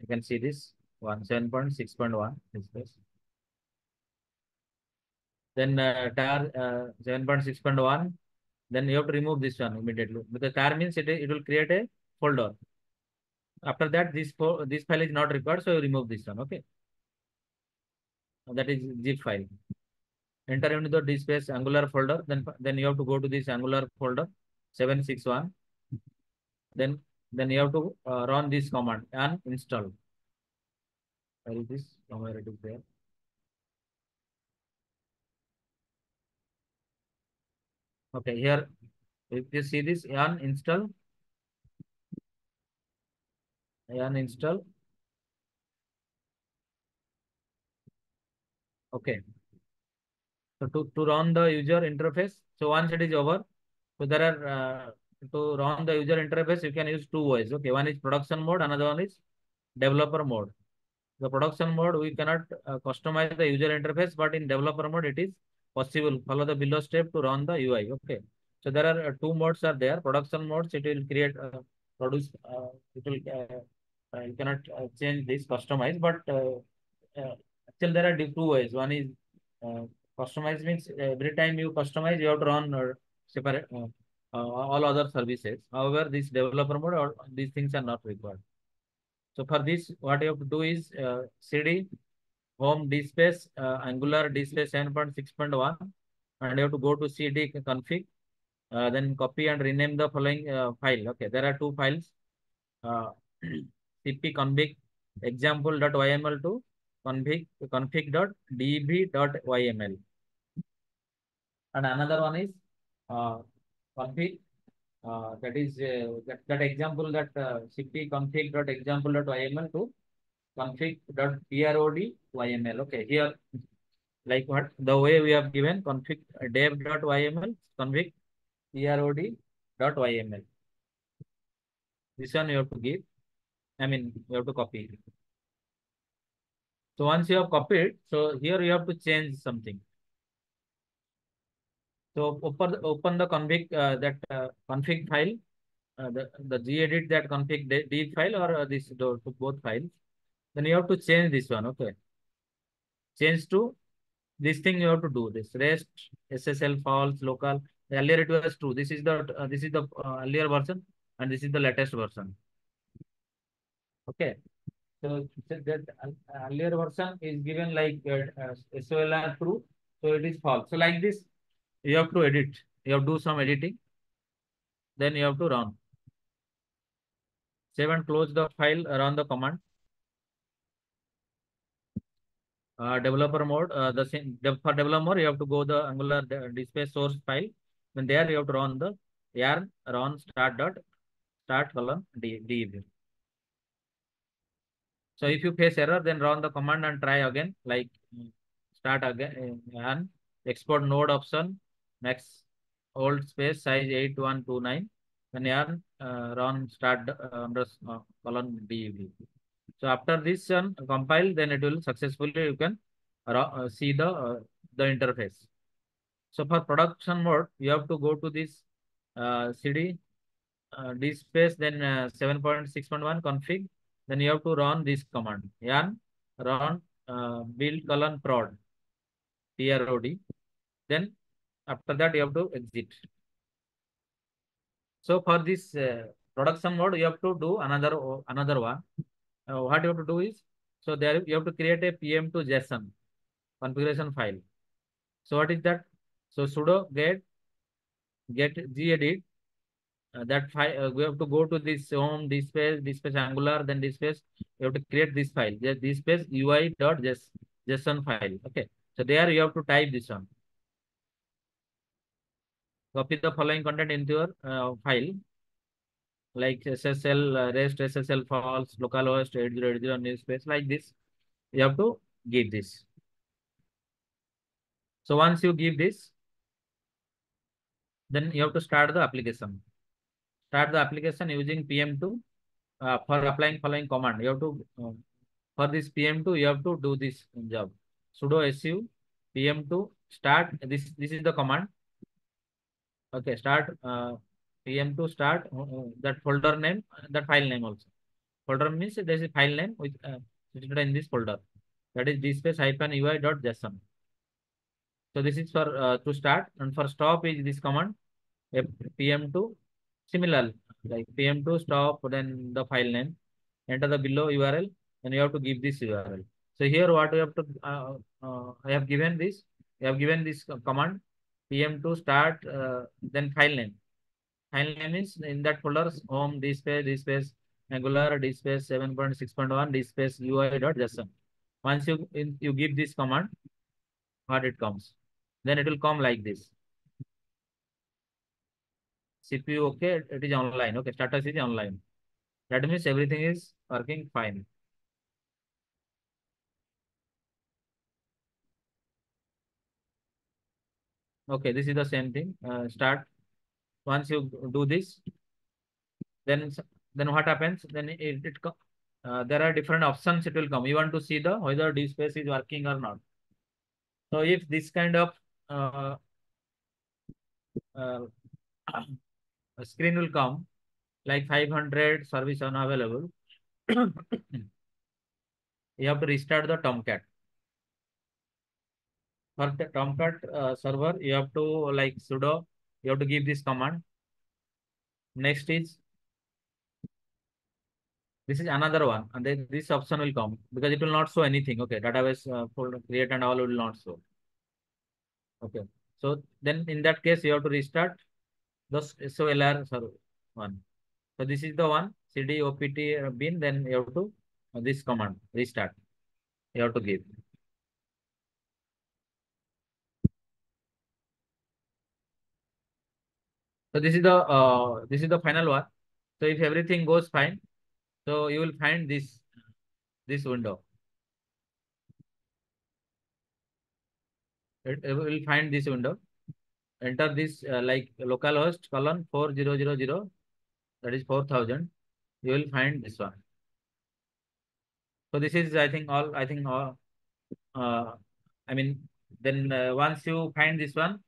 you can see this one 7.6.1 this. then uh, tar uh, 7.6.1 then you have to remove this one immediately. Because tar means it, it will create a folder. After that this this file is not required so you remove this one okay? That is zip file. Enter into the dspace angular folder then then you have to go to this angular folder 761 then then you have to uh, run this command and install where is this somewhere it is there okay here if you see this yarn install yarn install okay so to, to run the user interface so once it is over so there are uh, to run the user interface you can use two ways okay one is production mode another one is developer mode the production mode we cannot uh, customize the user interface but in developer mode it is possible. Follow the below step to run the ui okay? So there are uh, two modes are there. Production modes it will create uh, produce uh, it will uh, you cannot uh, change this customize but uh, uh, still there are two ways. One is uh, customize means every time you customize you have to run uh, separate uh, uh, all other services. However this developer mode or these things are not required so for this what you have to do is uh, cd home dspace uh, angular dspace 7.6.1 and you have to go to cd config uh, then copy and rename the following uh, file. Okay there are two files uh, cp config example.yml to config config.db.yml and another one is uh, config uh, that is uh, that, that example that uh, config.example.yml to yml. okay here like what? The way we have given config dev.yml config prod.yml this one you have to give i mean you have to copy so once you have copied so here you have to change something so open open the config uh, that uh, config file uh, the the gedit that config d file or uh, this both files. Then you have to change this one okay? Change to this thing you have to do this rest ssl false local. Earlier it was true. This is the uh, this is the uh, earlier version and this is the latest version. Okay? So that earlier version is given like uh, sol true so it is false. So like this you have to edit. You have to do some editing. Then you have to run. Save and close the file run the command. Uh, developer mode uh, the same for developer you have to go the angular display source file. Then there you have to run the yarn run start dot start column d, so if you face error then run the command and try again like start again and export node option next old space size 8129 then yarn uh, run start uh, under uh, column dev so after this one compile then it will successfully you can uh, see the uh, the interface. So for production mode you have to go to this uh, cd uh, dspace then 7.6.1 config. Then you have to run this command. Yarn run build colon prod prod then after that you have to exit. So for this uh, production mode, you have to do another another one. Uh, what you have to do is, so there you have to create a PM2 JSON configuration file. So what is that? So sudo get get gedit. Uh, that file uh, we have to go to this home dspace this space angular then this space you have to create this file. DSpace ui dot json file. Okay. So there you have to type this one copy the following content into your uh, file. Like ssl uh, rest ssl false localhost 8080 new space like this. You have to give this. So once you give this then you have to start the application. Start the application using pm2 uh, for applying following command. You have to uh, for this pm2 you have to do this job. Sudo su pm2 start. This this is the command okay start uh, pm2 start uh, that folder name that file name also. Folder means there is a file name which uh, in this folder. That is dspace hyphen ui dot json so this is for uh, to start. And for stop is this command pm2 similar like pm2 stop then the file name. Enter the below url and you have to give this url so here what we have to uh, uh, i have given this i have given this command pm2 start uh, then file name file name is in that folder home dspace space, angular dspace 7.6.1 dspace ui.json once you in, you give this command what it comes then it will come like this CPU okay, it is online. Okay, status is online. That means everything is working fine. Okay, this is the same thing. Uh, start. Once you do this, then then what happens? Then it, it uh, there are different options. It will come. You want to see the whether DSpace is working or not. So if this kind of uh, uh, screen will come like 500 service unavailable. you have to restart the Tomcat. For the Tomcat uh, server, you have to like sudo, you have to give this command. Next is, this is another one. And then this option will come because it will not show anything. Okay, database uh, folder create and all will not show. Okay, so then in that case, you have to restart those SOLR server one. So this is the one cd opt bin. Then you have to uh, this command restart. You have to give. So this is the uh, this is the final one. So if everything goes fine, so you will find this this window. It, will find this window enter this uh, like localhost colon 4000 that is 4000 you will find this one so this is i think all i think all uh, i mean then uh, once you find this one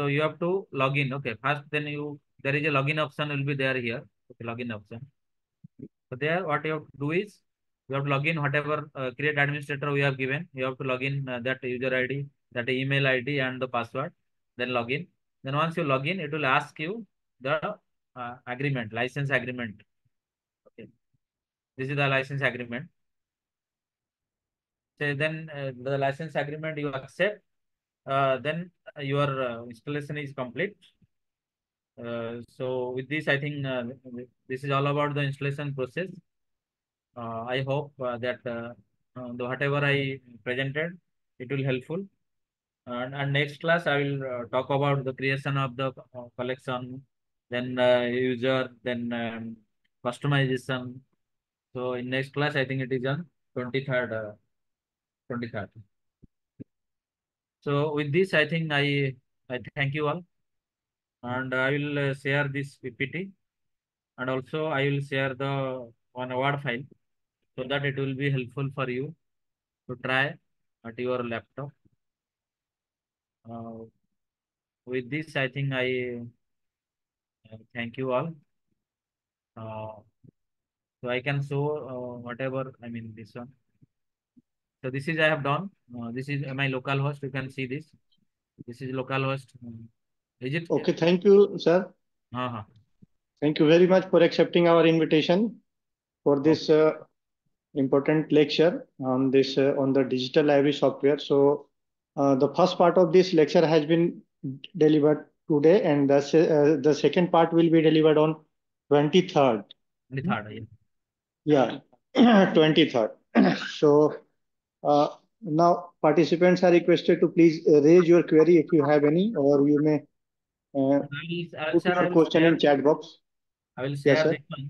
so you have to log in okay first then you there is a login option will be there here okay login option so there what you have to do is you have to log in whatever uh, create administrator we have given you have to log in uh, that user id that email id and the password then login. Then once you log in, it will ask you the uh, agreement, license agreement. Okay. This is the license agreement. So then uh, the license agreement you accept, uh, then your uh, installation is complete. Uh, so with this, I think uh, this is all about the installation process. I hope that the whatever I presented, it will helpful. And, and next class, I will uh, talk about the creation of the uh, collection, then uh, user, then um, customization. So in next class, I think it is on 23rd. 23rd. So with this, I think I, I thank you all. And I will share this PPT. And also I will share the one award file so that it will be helpful for you to try at your laptop. Uh, with this, I think I uh, thank you all. Uh, so I can show uh, whatever, I mean, this one. So this is I have done. Uh, this is my local host. You can see this. This is local host. Is it? Okay, thank you, sir. Uh -huh. Thank you very much for accepting our invitation for this uh, important lecture on this uh, on the digital library software. So uh, the first part of this lecture has been delivered today, and the uh, the second part will be delivered on 23rd. 23rd. Yeah. Yeah, 23rd. So uh, now participants are requested to please uh, raise your query if you have any, or you may uh, I will, uh, put sir, I your will question share, in chat box. I will Yes, share sir. this one.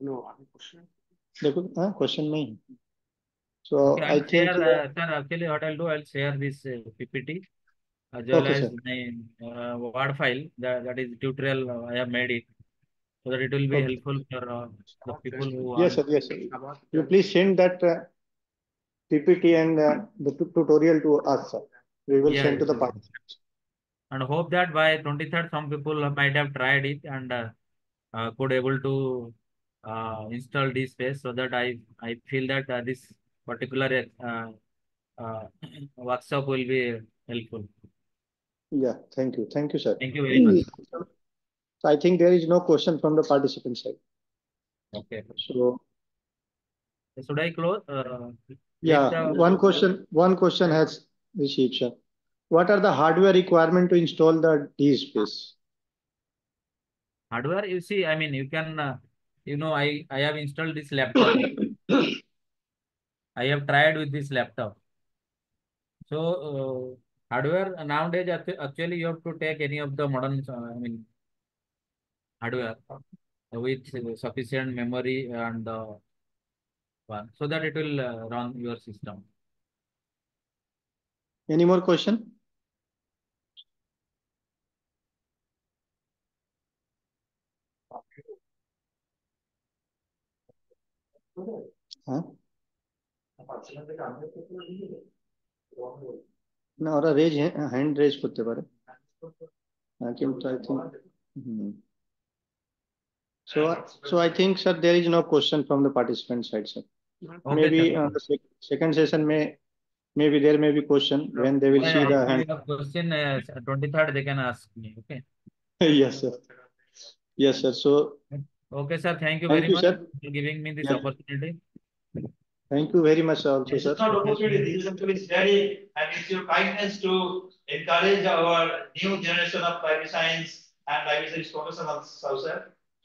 No, any question? देखो हाँ question नहीं so Okay, I I will think share, uh, sir, actually what I'll do, I'll share this uh, PPT as well Okay, as sir. my uh, Word file, that, that is tutorial, uh, I have made it. so that it will be Okay. helpful for uh, the people who yes are. sir yes sir you please send that uh, PPT and uh, the tutorial to us sir we will Yeah, send to the yes. participants And hope that by 23rd, some people might have tried it and uh, uh, could able to uh, install DSpace so that I, I feel that uh, this particular uh, uh, workshop will be helpful. yeah thank you thank you sir Thank you very much. So I think there is no question from the participant side Okay. so Should I close? Uh, yeah the- one question one question has received sir what are the hardware requirement to install the DSpace? hardware, you see, I mean, you can, uh, you know, I, I have installed this laptop. I have tried with this laptop. So, uh, hardware nowadays, actually, you have to take any of the modern, uh, I mean, hardware with sufficient memory and uh, so that it will uh, run your system. Any more question? हाँ ना और raise hand raise करते बारे I think so so i think sir there is no question from the participant side sir Okay, maybe sir. uh, the sec- second session may maybe there may be question when they will see Yeah, the hand question, uh, 23rd, they can ask me. Okay. yes sir yes sir so Okay, sir. Thank you Thank very you, much sir. for giving me this Yeah. opportunity. thank you very much also This sir is not opportunity, this is actually study and it's your kindness to encourage our new generation of library science and library science professionals also.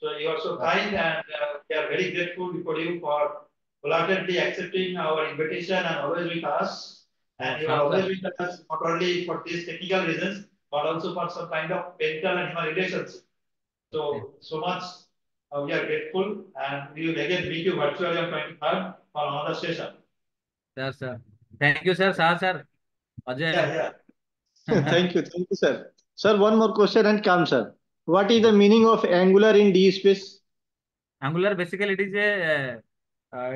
So you are so kind and uh, we are very grateful for you for voluntarily accepting our invitation and always with us. And you are always with us not only for these technical reasons, but also for some kind of medical and human relations. So, so much uh, we are grateful and we will again meet you virtually on twenty-third for another session. Sir, sir. Thank you, sir. Sir, sir. Ajay. Yeah, yeah. thank you thank you sir sir one more question and come sir what is the meaning of angular in DSpace Angular, basically, it is a, uh,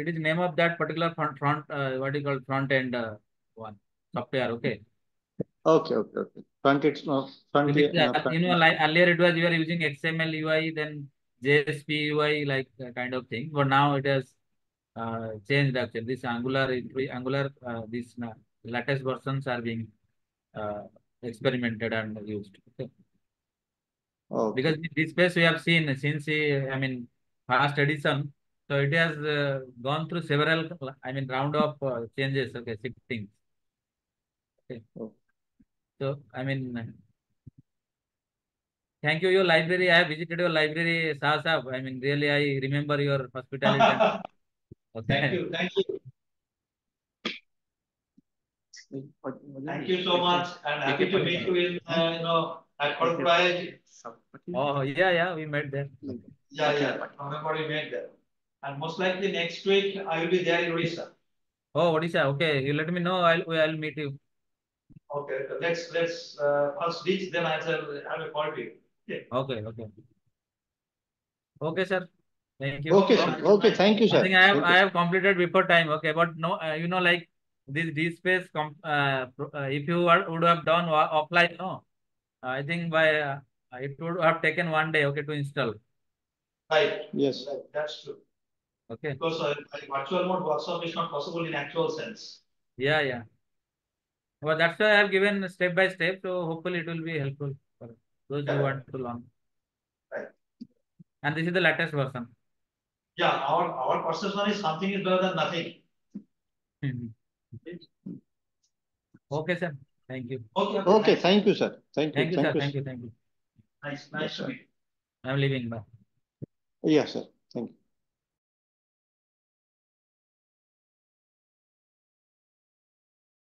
it is name of that particular front, front uh, what you call front end uh, one software. Okay. okay okay okay front it's no front, It is, uh, front you know, like earlier it was you were using XML UI, then JSP UI, like uh, kind of thing. But now it has uh, changed actually. This Angular, Angular, uh, these uh, latest versions are being uh, experimented and used. Okay. Okay Because in DSpace we have seen since uh, I mean past edition, so it has uh, gone through several I mean round of uh, changes. Okay, shiftings. Okay. Okay. So I mean, thank you. Your library. I have visited your library, Shah Sahab. I mean, really, I remember your hospitality. Okay. Thank you, thank you, thank you so much and happy to meet you in, uh, you know, at Kharkhoda. Oh yeah, yeah. We met there. Yeah, yeah, November we met there. And most likely next week I will be there in Odisha. Oh, Odisha. Okay, you let me know. I'll I'll meet you. Okay, let's, let's, uh, first reach, then I shall have a call to you. Okay, okay. Okay, sir. Thank you. okay sir okay thank you sir. I think I have Thank I have completed before time. Okay, but no, uh, you know, like this this space. Com uh, uh, if you were, would have done offline, no, I think by uh, it would have taken one day. Okay, to install. Right, yes right, that's true. Okay. Because uh, like virtual mode workshop is not possible in actual sense. Yeah, yeah. Well, that's why I have given step by step. So hopefully it will be helpful. for- those who want to learn. Right. And this is the latest version. Yeah, our, our process one is something is better than nothing. Okay, sir. Thank you. Okay. Okay, nice. thank you, sir. Thank you. Thank you, sir. Thank you. Thank you. Nice, nice to meet you. I'm leaving. Bye. Yes, sir. Thank you.